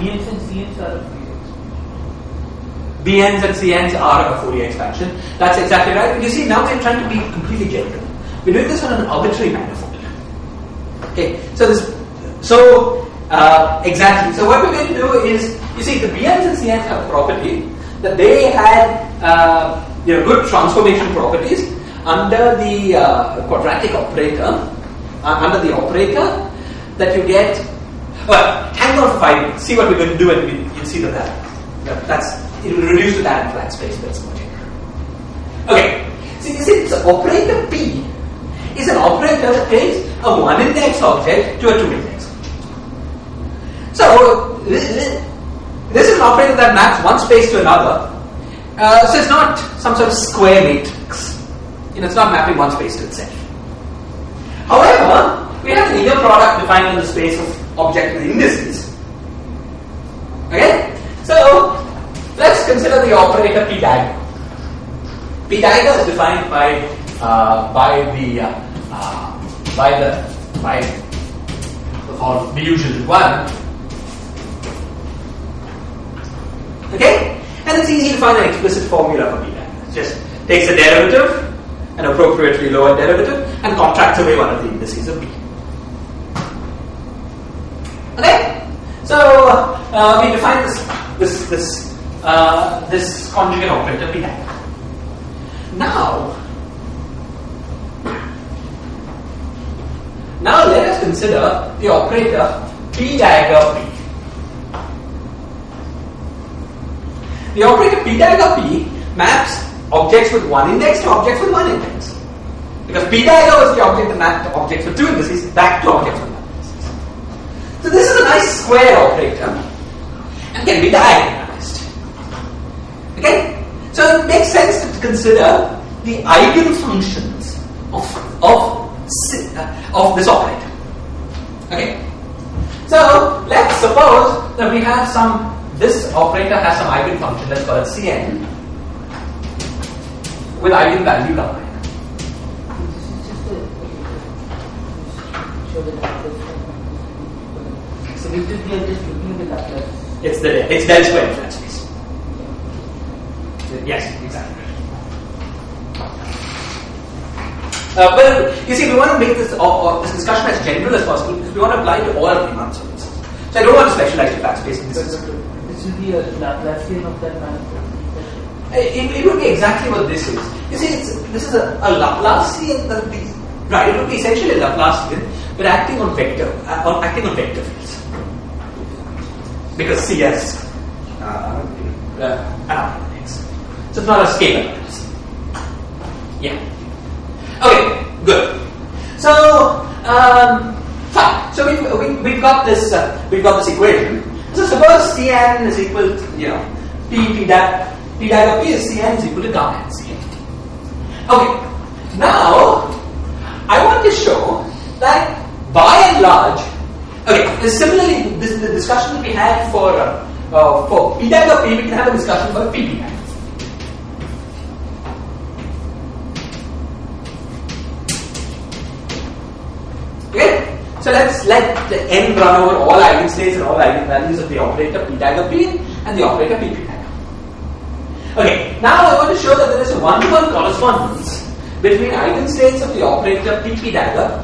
BNs and CNs are
BNs and CNs are a Fourier expansion. That's exactly right. You see, now we're trying to be completely general. We're doing this on an arbitrary manifold. Okay, so this, so uh, exactly. So what we're going to do is, you see, the BNs and CNs have property that they had uh, you know, good transformation properties under the uh, quadratic operator, uh, under the operator that you get. Well, hang on for five minutes. See what we're going to do, and we, you'll see that, that that's it will reduce to that in flat space, more general. Okay, so you see, this operator P is an operator that takes a one index object to a two index. So this is an operator that maps one space to another. Uh, so it's not some sort of square matrix. You know, it's not mapping one space to itself. However, we have an inner product defined in the space of object with indices. Okay? Consider the operator p dagger. P dagger is defined by uh, by the uh, uh, by the by the, form, the usual requirement. Okay? And it's easy to find an explicit formula for beta. It just takes a derivative, an appropriately lower derivative, and contracts away one of the indices of b. Okay? So uh, we define this this this uh, this conjugate operator beta. Now, now let us consider the operator p dagger p. The operator p dagger p maps objects with one index to objects with one index. Because p dagger was the object that mapped objects with two indices back to objects with one indices. So this is a nice square operator and can be diagonalized. Okay? So it makes sense to consider the eigenfunctions of, of, uh, of this operator. Okay? So let's suppose that we have some, this operator has some eigenfunction, let's call it Cn, with eigenvalue combined.
This is just a show the Laplace. So we we are just looking at the Laplace.
It's the it's del square in that Yes, exactly. Uh, but you see, we want to make this, or, or this discussion as general as possible because we want to apply to all Riemann solutions. So I don't want to specialize to flat space in this.
Will be a Laplacian of that manifold.
It, it would be exactly what this is. You see, it's, this is a, a Laplacian, the, the, right? It would be essentially a Laplacian, but acting on vector, uh, on acting on vector fields. Because CS, uh, uh. So it's not a scalar. Yeah. Okay, good. So, um, fine. So we've, we, we've got this, uh, we've got this equation. So suppose Cn is equal to, you know, P, P dagger, P dagger P is Cn is equal to gamma Cn. Okay, now, I want to show that by and large, okay, similarly, this the discussion we had for, uh, uh, for P dagger P, we can have a discussion for P P let's let the n run over all eigenstates and all eigenvalues of the operator p dagger p and the operator p p dagger. Okay, now I want to show that there is a one-to-one correspondence between eigenstates of the operator p p dagger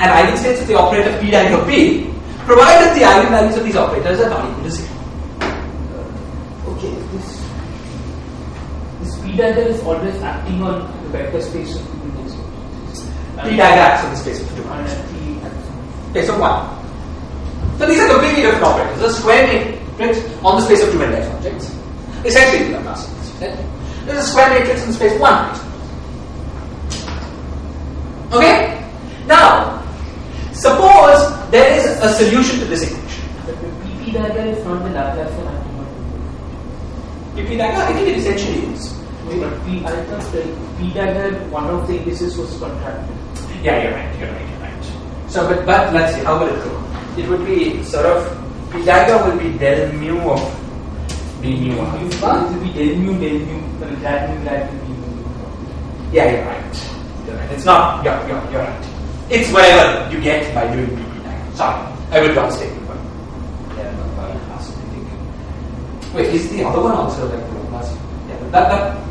and eigenstates of the operator p dagger p, provided the eigenvalues of these operators are not equal to zero.
Okay, this this P dagger is always acting on the vector space of two indexes.
P dagger acts on the space of two.
And at P
Okay, so one. So these are completely different operators. A square matrix on the space of two index objects. Essentially, the Laplacian. Right? There's a square matrix in the space one. Okay? Now, suppose there is a solution to this equation.
But the PP dagger is not the on
PP dagger, I think it essentially is.
Wait, but P, I thought the P dagger, one of the indices was contracted.
Yeah, you're right, you're right. So, but, but let's see, how will it go? It would be sort of, P dagger will be del mu of d mu
You
alpha.
it will be del mu, del mu, grad mu, grad mu, mu.
Yeah, you're right. You're right. It's not, you're, you're, you're right. It's whatever you get by doing PP dagger. Sorry, I will not stay with one. Yeah, no, no, class, I think. Wait, is the other one also like the class? Yeah, but that, that,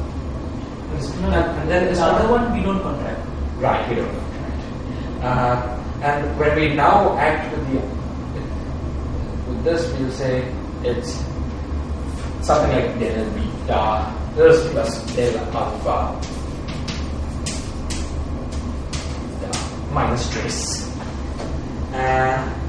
No, no, and then the other one we don't contract.
Right, we don't. Right. Uh, and when we now act with the with this, we'll say it's something like del beta this plus del alpha minus trace. Uh,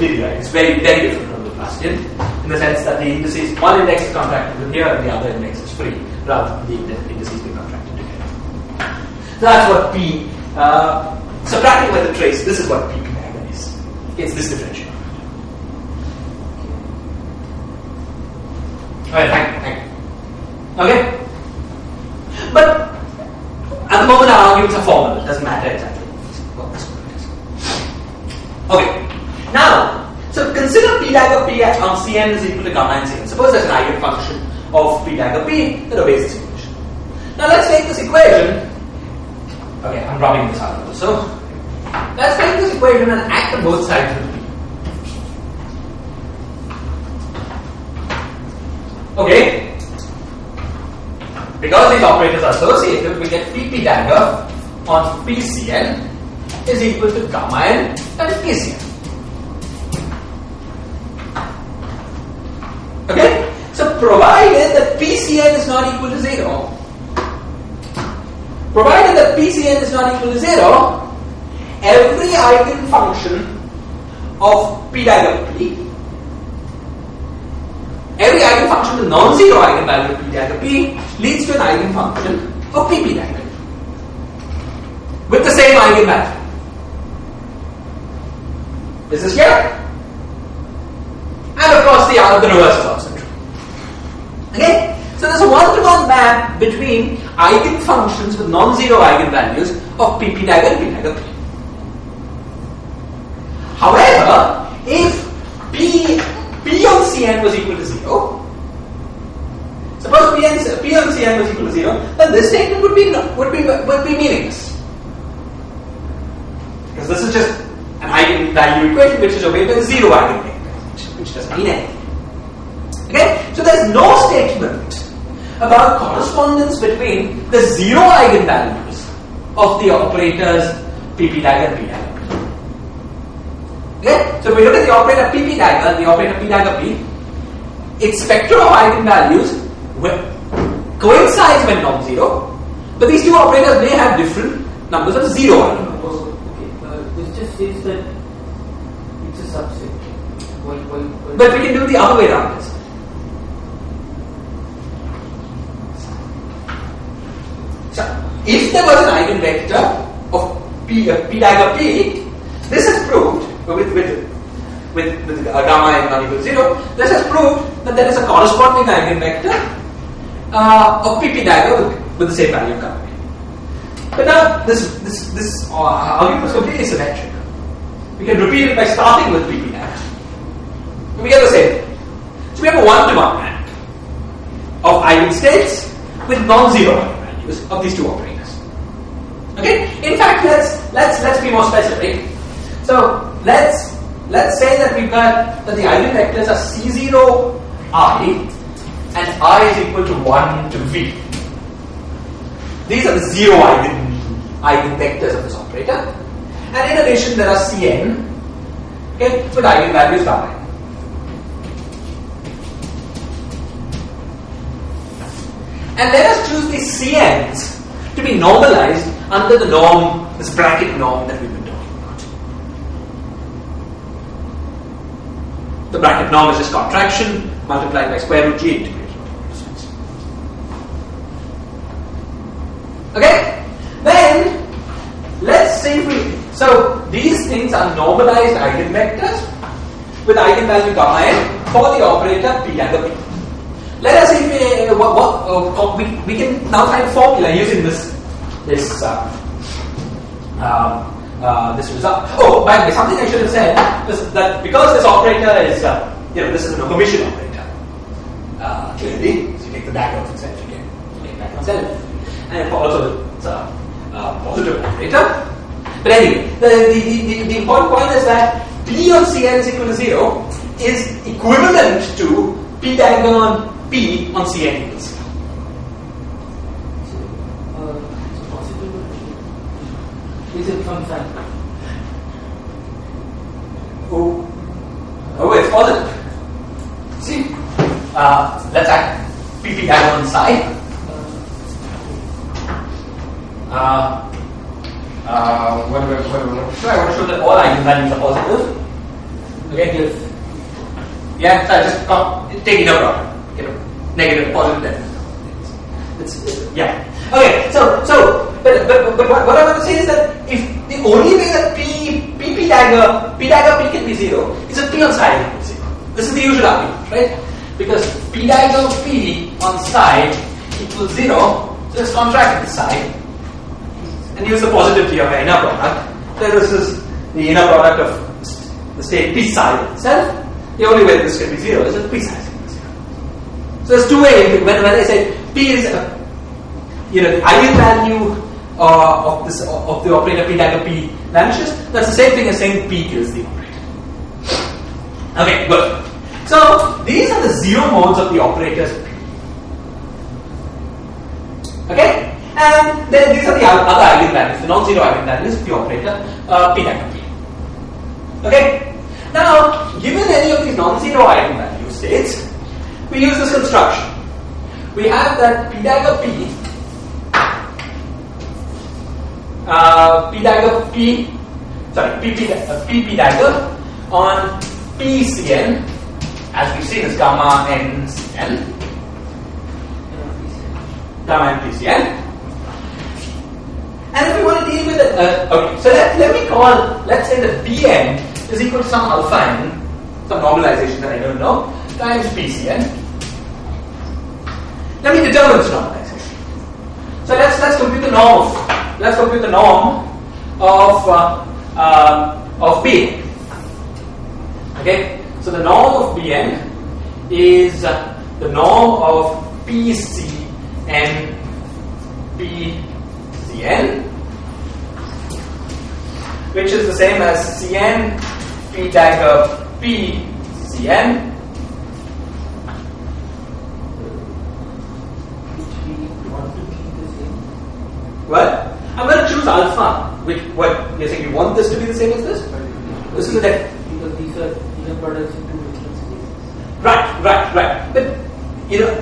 It's very, very different from the Laplacian in the sense that the indices, one index is contracted with here and the other index is free rather than the indices being contracted together. So that's what P, uh, subtracting by the trace, this is what P Pythagorean is. It's this differential. Alright, thank you, thank you. Okay? But at the moment our arguments are formal, it doesn't matter exactly. Okay. Now, so consider p dagger p on Cn is equal to gamma n Cn. Suppose there's an eigenfunction of p dagger p that obeys this equation. Now let's take this equation. Okay, I'm rubbing this out So Let's take this equation and act on both sides of p. Okay. Because these operators are associated, we get p pp dagger on pcn is equal to gamma n times pcn. Okay? So provided that PCN is not equal to 0, provided that PCN is not equal to 0, every eigenfunction of P dagger P, every eigenfunction with non-zero eigenvalue of P dagger P leads to an eigenfunction of PP dagger with the same eigenvalue. Is this clear? And of course, the, the reverse is also. Okay? So there's a one-to-one map between eigenfunctions with non-zero eigenvalues of pp dagger and p dagger p. However, if p, p on cn was equal to 0, suppose p, p on cn was equal to 0, then this statement would be, would be, would be meaningless. Because this is just an eigenvalue equation which is obeyed by zero eigenvector which doesn't mean anything. Okay? So there's no statement about correspondence between the zero eigenvalues of the operators pp dagger p dagger p. Okay? So if we look at the operator pp dagger, the operator p dagger p, its spectrum of eigenvalues coincides when non-zero, but these two operators may have different numbers of zero eigenvalues.
Okay, uh, this just says that it's a subset. Why, why, why?
But we can do the other way around this. So, if there was an eigenvector of p, uh, p dagger p, this has proved with with with, with uh, gamma n not equal to zero. This has proved that there is a corresponding eigenvector uh, of pp dagger with, with the same value gamma. But now this this this uh, argument is completely symmetric. We can repeat it by starting with pp dagger. We get the same. So we have a one-to-one map of eigenstates with non-zero of these two operators. Okay? In fact, let's let's let's be more specific. So let's let's say that we've got that the eigenvectors are c0 i and i is equal to 1 to v. These are the zero eigen eigenvectors of this operator. And in addition, there are cn okay, with eigenvalues gamma. And let us choose these CNs to be normalized under the norm, this bracket norm that we've been talking about. The bracket norm is just contraction multiplied by square root g integrated. Okay? Then, let's see if we, so these things are normalized eigenvectors with eigenvalue gamma n for the operator p dagger p. Let us see if we, uh, what, what uh, we, we can now find a formula using this this uh, uh, uh, this result. Oh, by the way, something I should have said is that because this operator is uh, you know this is an Hermitian operator. Uh, clearly, so you take the dagger of itself, you you get back itself, and also it's a positive operator. But anyway, the, the, the, the important point is that P on Cn is equal to zero is equivalent to P dagger on P on Cn equals zero.
So, uh, it's possible. Is it from fact?
Oh, oh, it's positive. See, uh, let's act PP on side. Uh, uh, what do I, what do I, I want to show that all eigenvalues are positive. Okay,
Yes.
yeah, so I just take inner product, you know, negative, positive. It's, it's, yeah. Okay, so, so, but, but, but what, what I want to say is that if the only way that P, P, P dagger, P dagger P can be zero is if P on side equals zero. This is the usual argument, right? Because P dagger P on side equals zero, so let's contract the side and use the positivity of inner product. So this is the inner product of the state p psi itself, the only way this can be zero is if p psi is equal to zero. So there's two ways. When, when I say p is a, you know the eigenvalue uh, of this of the operator p dagger p vanishes, that's the same thing as saying p kills the operator. Okay, good. So these are the zero modes of the operators. Okay? And then these are the other eigenvalues, the non-zero eigenvalues of the operator uh, p dagger p. Okay? Now, given any of these non-zero eigenvalue states, we use this construction. We have that p dagger p, uh, p dagger p, sorry, p p, uh, p, p dagger on p cn, as we've seen is gamma n cn, gamma n p cn. And if we want to deal with it, uh, okay, so let, let me call, let's say that Bn is equal to some alpha n, some normalization that I don't know, times Pcn. Let me determine this normalization. So let's let's compute the norm of let's compute the norm of uh, uh, of Bn. Okay, so the norm of Bn is uh, the norm of Pcn Pcn which is the same as Cn p dagger p
which we want to keep the same.
What? I'm going to choose alpha. Which what you're saying? You want this to be the same as this? This is the def-
Because these are inner products in two different spaces.
right, right, right. But you know,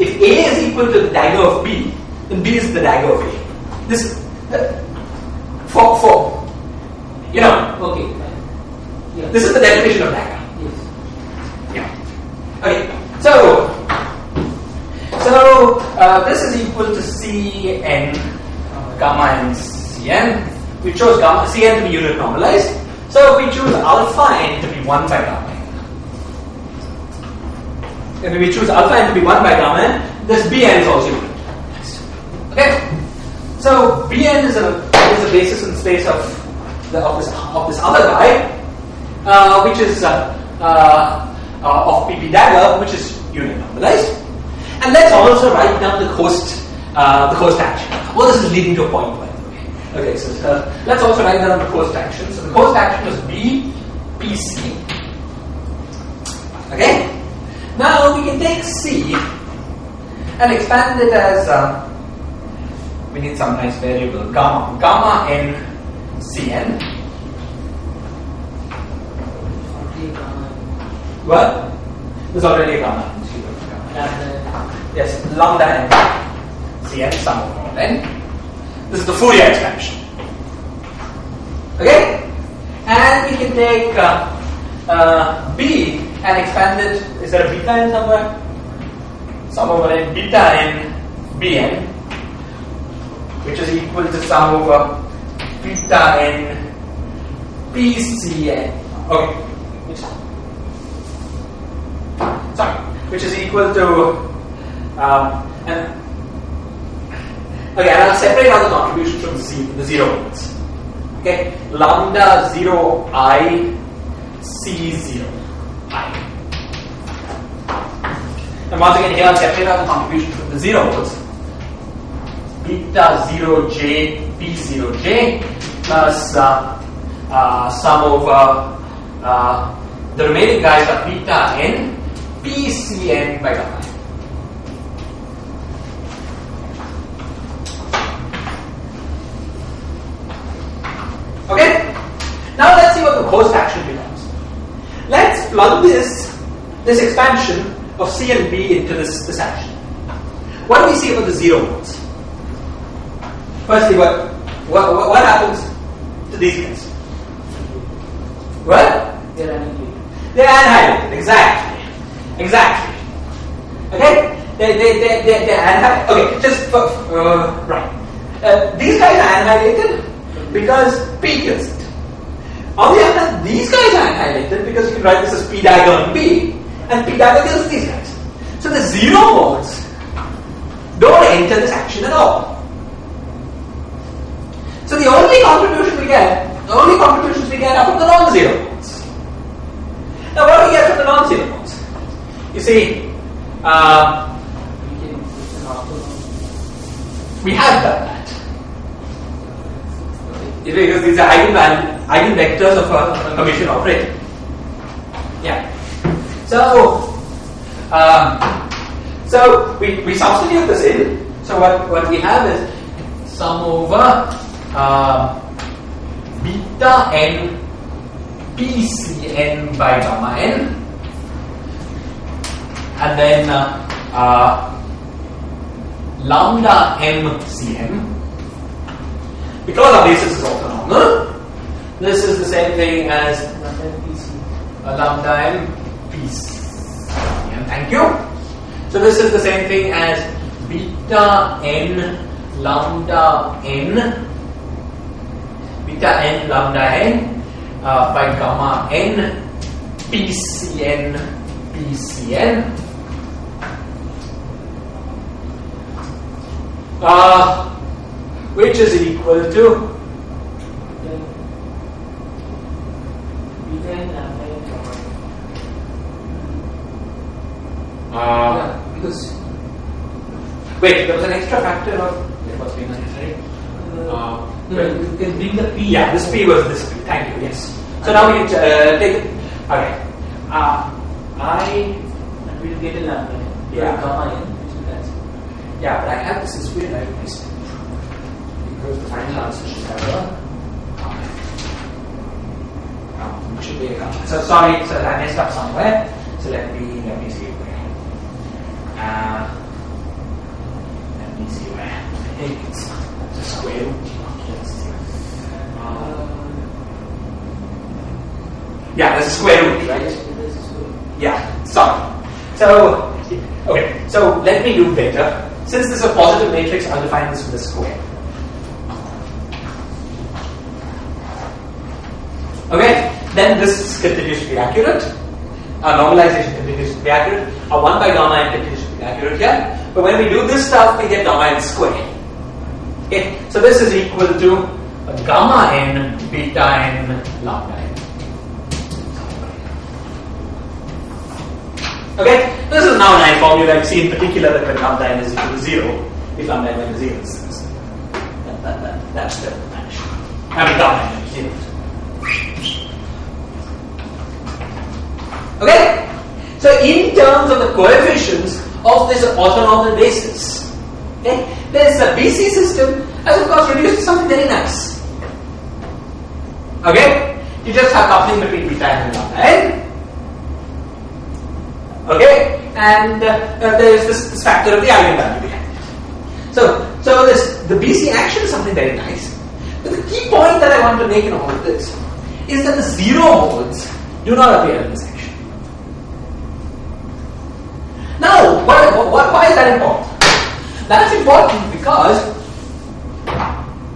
if A is equal to the dagger of B, then B is the dagger of A. This uh, for for you know
Okay. Yeah.
this is the definition of dagger.
yes.
Yeah. Okay. So, so uh, this is equal to Cn gamma n Cn. We chose gamma Cn to be unit normalized. So we choose alpha n to be one by gamma n. And if we choose alpha n to be one by gamma n. This Bn is also unit. Okay. So Bn is a is a basis in space of the of this of this other guy, uh, which is uh, uh, uh, of PP dagger, which is unit normalized. And let's also write down the ghost, uh, the ghost action. Well, this is leading to a point, by the way. Okay, so uh, let's also write down the ghost action. So the ghost action is B PC. Okay. Now we can take C and expand it as uh, we need some nice variable gamma gamma n cn. What? There's already a gamma
lambda.
Yes, lambda n cn sum of all n. This is the Fourier expansion. Okay? And we can take uh, uh, b and expand it. Is there a beta n somewhere? Sum over n beta n bn, which is equal to sum over beta n pcn. Okay. Sorry, which is equal to um, and okay, I'll separate out the contribution from the, z- the zero units. Okay, lambda zero i c zero i. And once again, here I'll separate out the contribution from the zero modes. Beta zero j p zero j plus uh, uh, sum over uh, the remaining guys are beta n p c n by gamma n. Okay? Now let's see what the ghost action becomes. Let's plug this, this expansion of C and B into this, this action. What do we see about the zero modes? Firstly, what, what, what, what happens to these guys? What?
They're annihilated.
They're annihilated. Exactly. Exactly. Okay? They, they, they, they, they're. Okay, just uh, right. Uh, these guys are annihilated because P kills it. On the other hand, these guys are annihilated because you can write this as P dagger on P, and P dagger kills these guys. So the zero modes don't enter this action at all. So the only contribution we get, the only contributions we get are from the non-zero modes. Now what do
we get from the non-zero modes? It's see, orthogonal.
we have done that. Because these are eigenvalue, eigenvectors of a Hermitian operator. Yeah. So, um, so we, we substitute this in. So what, what we have is sum over uh, beta n pcn by gamma n and then uh, uh, lambda mcm because our basis is orthonormal this is the same thing as
Lambda PC.
a lambda m pcm thank you. So this is the same thing as beta n lambda n beta n lambda n uh, by gamma n pcn pcn uh, which is equal to
Then beta and lambda and gamma.
uh,
because
wait there was an extra factor of it was being necessary
uh,
uh,
you can bring the P.
Yeah, this P was this P. Thank you. Yes. So now we uh, take it. Okay. Uh, I.
And we'll get a lambda.
Yeah.
Gamma n, which will.
Yeah, but I have this is weird. I missed it because the final answer should have a. Um, should be a gamma. So sorry. So I messed up somewhere. So let me let me see where. Uh, let me see where. I think it's the square root. See. Uh, yeah, there's a square root, right?
Yes, this is good.
Yeah, sorry. So, okay, so let me do better. Since this is a positive matrix, I'll define this with a square. Okay, then this continues to be accurate. Our normalization continues to be accurate. Our 1 by gamma n continues to be accurate here. But when we do this stuff, we get gamma n squared. Okay, so this is equal to gamma n beta n lambda n. Okay, this is now an I formula. You see in particular that when lambda n is equal to 0, if lambda n is 0, is that, that, that, that's the connection. Having gamma n is 0. Okay? So in terms of the coefficients of this orthonormal basis, okay, this uh, BC system has of course reduced to something very nice. Okay? You just have coupling between beta and lambda. Okay? And uh, uh, there is this, this factor of the eigenvalue behind it. So, so this the BC action is something very nice. But the key point that I want to make in all of this is that the zero modes do not appear in this action. Now, what, what, why is that important? That's important because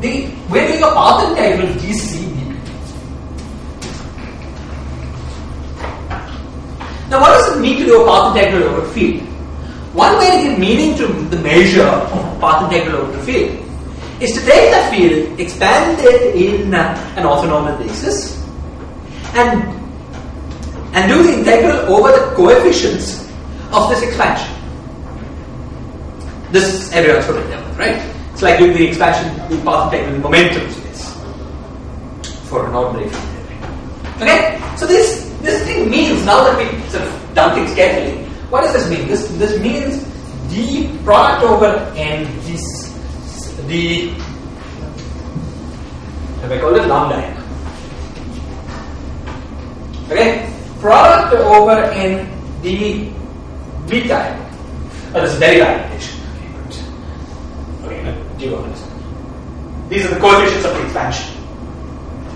the we're doing a path integral GC Now, what does it mean to do a path integral over a field? One way to give meaning to the measure of path integral over a field is to take that field, expand it in an orthonormal basis, and and do the integral over the coefficients of this expansion. This is everyone's to know, right? It's like doing the expansion, the path integral in momentum space for an ordinary field. Okay? So this this thing means now that we've sort of done things carefully, what does this mean? This this means d product over n d s- d have I called it lambda n. Okay? Product over n d beta n. Oh, this is derivation. Okay, good. Okay, do you? These are the coefficients of the expansion.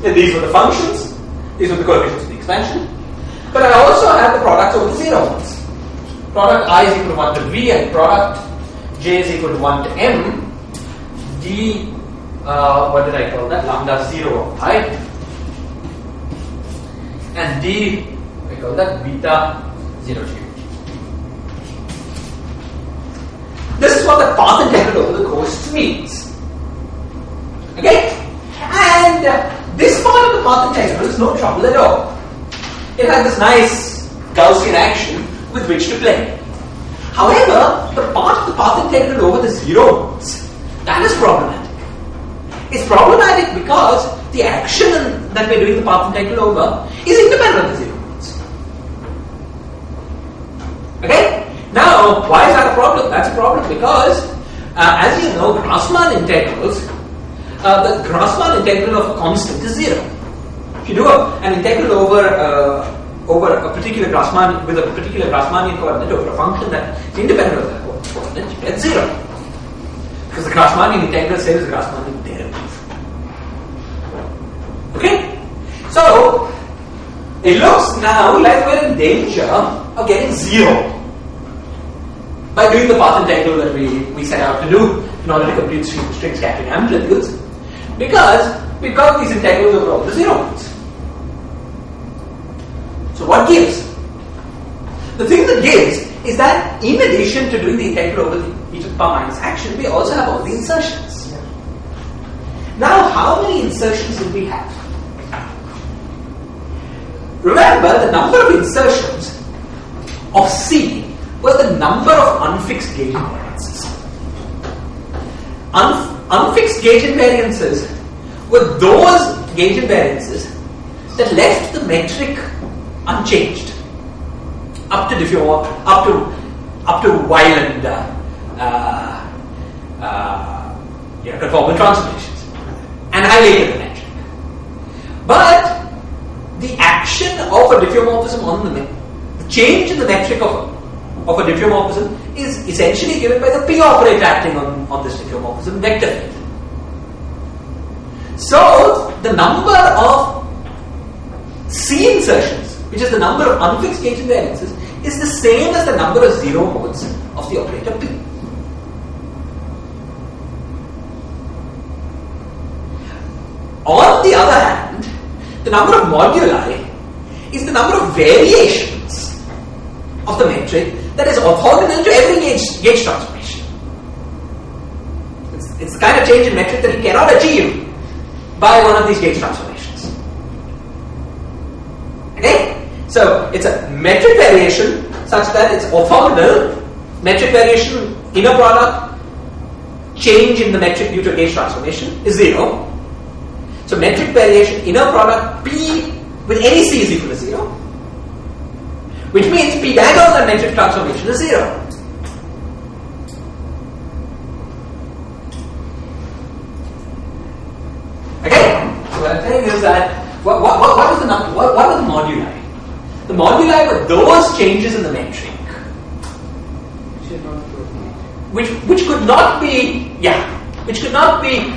These were the functions. These were the coefficients of the expansion. But I also have the products over the zero ones. Product i is equal to 1 to v and product j is equal to 1 to m. d, uh, what did I call that? Lambda 0 of i. And d, I call that beta 0 g. This is what the path integral over the ghosts means. Okay? And this part of the path integral is no trouble at all. It has this nice Gaussian action with which to play. However, the part of the path integral over the zero modes, that is problematic. It's problematic because the action that we're doing the path integral over is independent of the zero modes. Okay? Now, why is that a problem? That's a problem because, uh, as you know, Grassmann integrals, uh, the Grassmann integral of a constant is zero. You do a, an integral over uh, over a particular Grassmann with a particular Grassmannian coordinate over a function that is independent of that coordinate, get zero. Because the Grassmannian integral says the Grassmannian derivative. Okay? So, it looks now like we're in danger of getting zero by doing the path integral that we, we set out to do in order to compute string, string scattering amplitudes because we've got these integrals over all the zero ones. So what gives? The thing that gives is that in addition to doing the integral over the e to the power minus action, we also have all the insertions. Now, how many insertions did we have? Remember, the number of insertions of C were the number of unfixed gauge invariances. Un- unfixed gauge invariances were those gauge invariances that left the metric unchanged up to diffuse, up to up to Weyland uh, uh, uh, yeah, conformal transformations and the metric. But the action of a diffeomorphism on the, the change in the metric of of a diffeomorphism is essentially given by the p operator acting on, on this diffeomorphism vector field. So the number of C insertions, which is the number of unfixed gauge invariances, is the same as the number of zero modes of the operator P. On the other hand, the number of moduli is the number of variations of the metric that is orthogonal to every gauge, gauge transformation. It's, it's the kind of change in metric that you cannot achieve by one of these gauge transformations. Okay? So it's a metric variation such that it's orthogonal, metric variation, inner product, change in the metric due to gauge transformation is zero. So metric variation, inner product, P with any C is equal to zero. Which means P dagger and metric transformation is zero. Okay? So what I'm saying is that what, what, what, is the what, what are the moduli? The moduli were those changes in the metric which which could not be yeah which could not be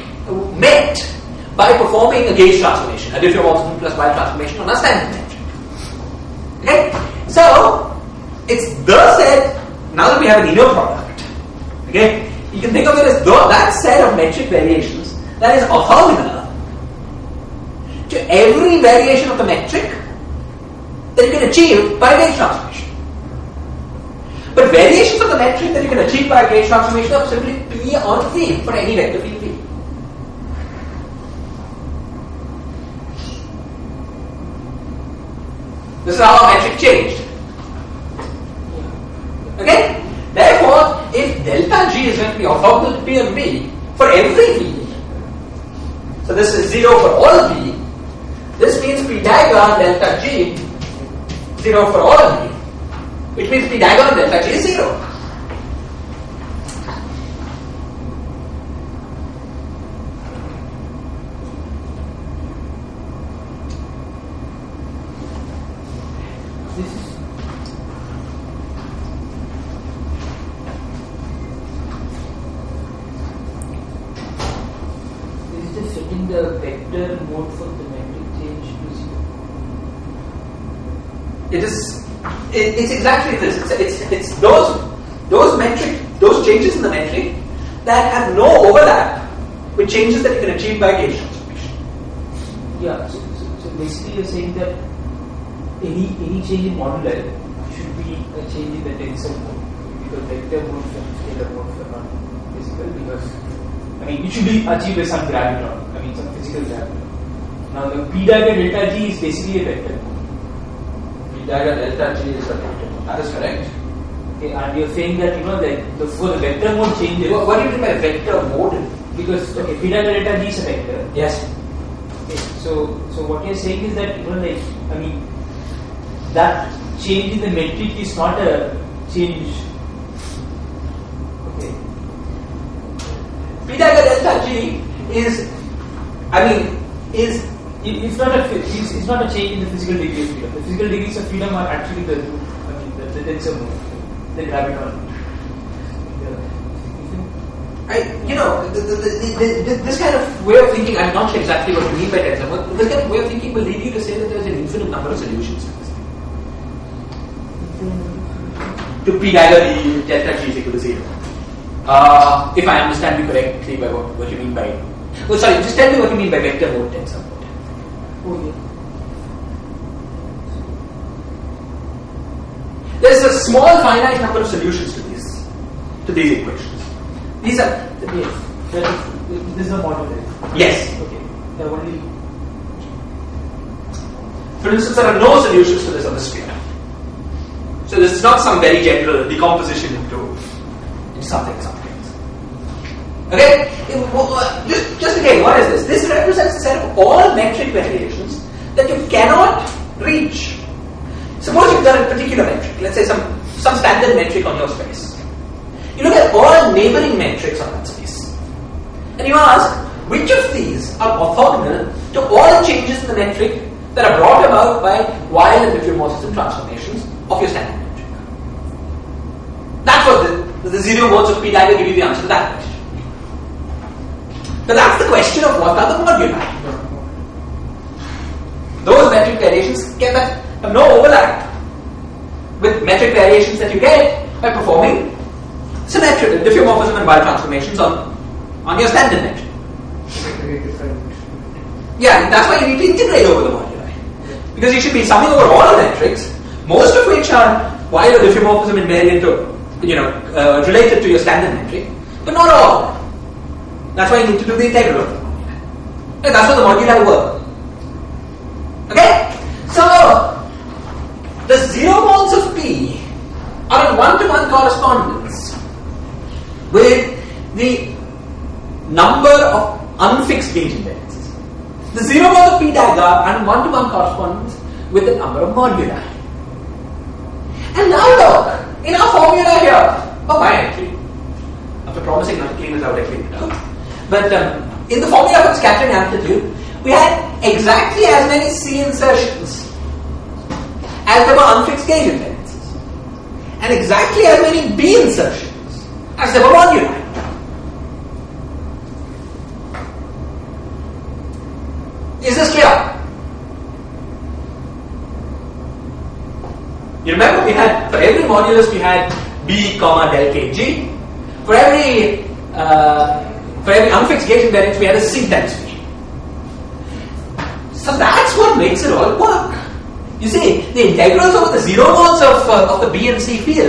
met by performing a gauge transformation, a diffeomorphism plus Weyl transformation on a standard metric. Okay, so it's the set. Now that we have an inner product, okay, you can think of it as though that set of metric variations that is orthogonal to every variation of the metric that you can achieve by a gauge transformation. But variations of the metric that you can achieve by a gauge transformation are simply P on V for any vector field V. This is how our metric changed. Okay? Therefore, if delta G is going to be orthogonal to P and V for every V, so this is 0 for all V, this means P dagger delta G 0 for all V, which means P dagger delta G is 0. by transformation.
Yeah, so, so, so basically you're saying that any any change in modular should be a change in the tensor mode because vector mode and scalar modes are not physical because I mean it should be achieved by some graviton, I mean some physical graviton. Now the p dagger delta g is basically a vector mode.
P dagger delta g is a vector mode. That is correct.
Okay, and you're saying that you know that the for the vector mode changes.
What, what do you mean by vector mode?
Because okay, phi delta delta d is a vector.
Yes.
Okay, so so what you're saying is that you know like I mean that change in the metric is not a change. Okay.
Dagger delta G is, I mean, is
It, it's not a it's, it's not a change in the physical degree of freedom. The physical degrees of freedom are actually the I mean the, the tensor mode, the graviton.
I, you know, the, the, the, this kind of way of thinking, I'm not sure exactly what you mean by tensor, but this kind of way of thinking will lead you to say that there's an infinite number of solutions to this thing. To P dagger delta G is equal to zero. Uh, if I understand you correctly by what, what you mean by, oh sorry, just tell me what you mean by vector mode tensor mode.
Yeah.
There's a small finite number of solutions to these, to these equations. These are,
Yes. This is a model.
yes,
Okay. There are only
For instance, there are no solutions to this on the sphere. So this is not some very general decomposition into, into something, something. Okay? It- w- w- Just, just again, what is this? This represents a set of all metric variations that you cannot reach. Suppose you've got a particular metric, let's say some, some standard metric on your space. You look at all neighboring metrics on that space. And you ask, which of these are orthogonal to all changes in the metric that are brought about by Weyl and diffeomorphism transformations of your standard metric? That's what the, the zero modes of P dagger give you the answer to that question. That's the question of what are the moduli. Those metric variations have no overlap with metric variations that you get by performing symmetric diffeomorphism and Weyl transformations on, on your standard metric. Yeah, that's why you need to integrate over the moduli. Because you should be summing over all the metrics, most of which are or diffeomorphism invariant or, you know, uh, related to your standard metric, but not all. That's why you need to do the integral of the moduli. And that's how the moduli work. Okay? So, the zero modes of P are in one-to-one correspondence with the number of unfixed gauge indexes. The zero mode of P dagger are in one-to-one correspondence with the number of moduli. And now look, in our formula here, oh my after promising not to clean this out, I cleaned it out. But um, in the formula for scattering amplitude, we had exactly as many C insertions as there were unfixed gauge invariances, and exactly as many B insertions as there were moduli. Is this clear? You remember we had for every modulus we had B comma del kg. For every uh, for every unfixed gauge invariance we had a C times B. So that's what makes it all work. You see, the integrals over the zero modes of, uh, of the B and C fields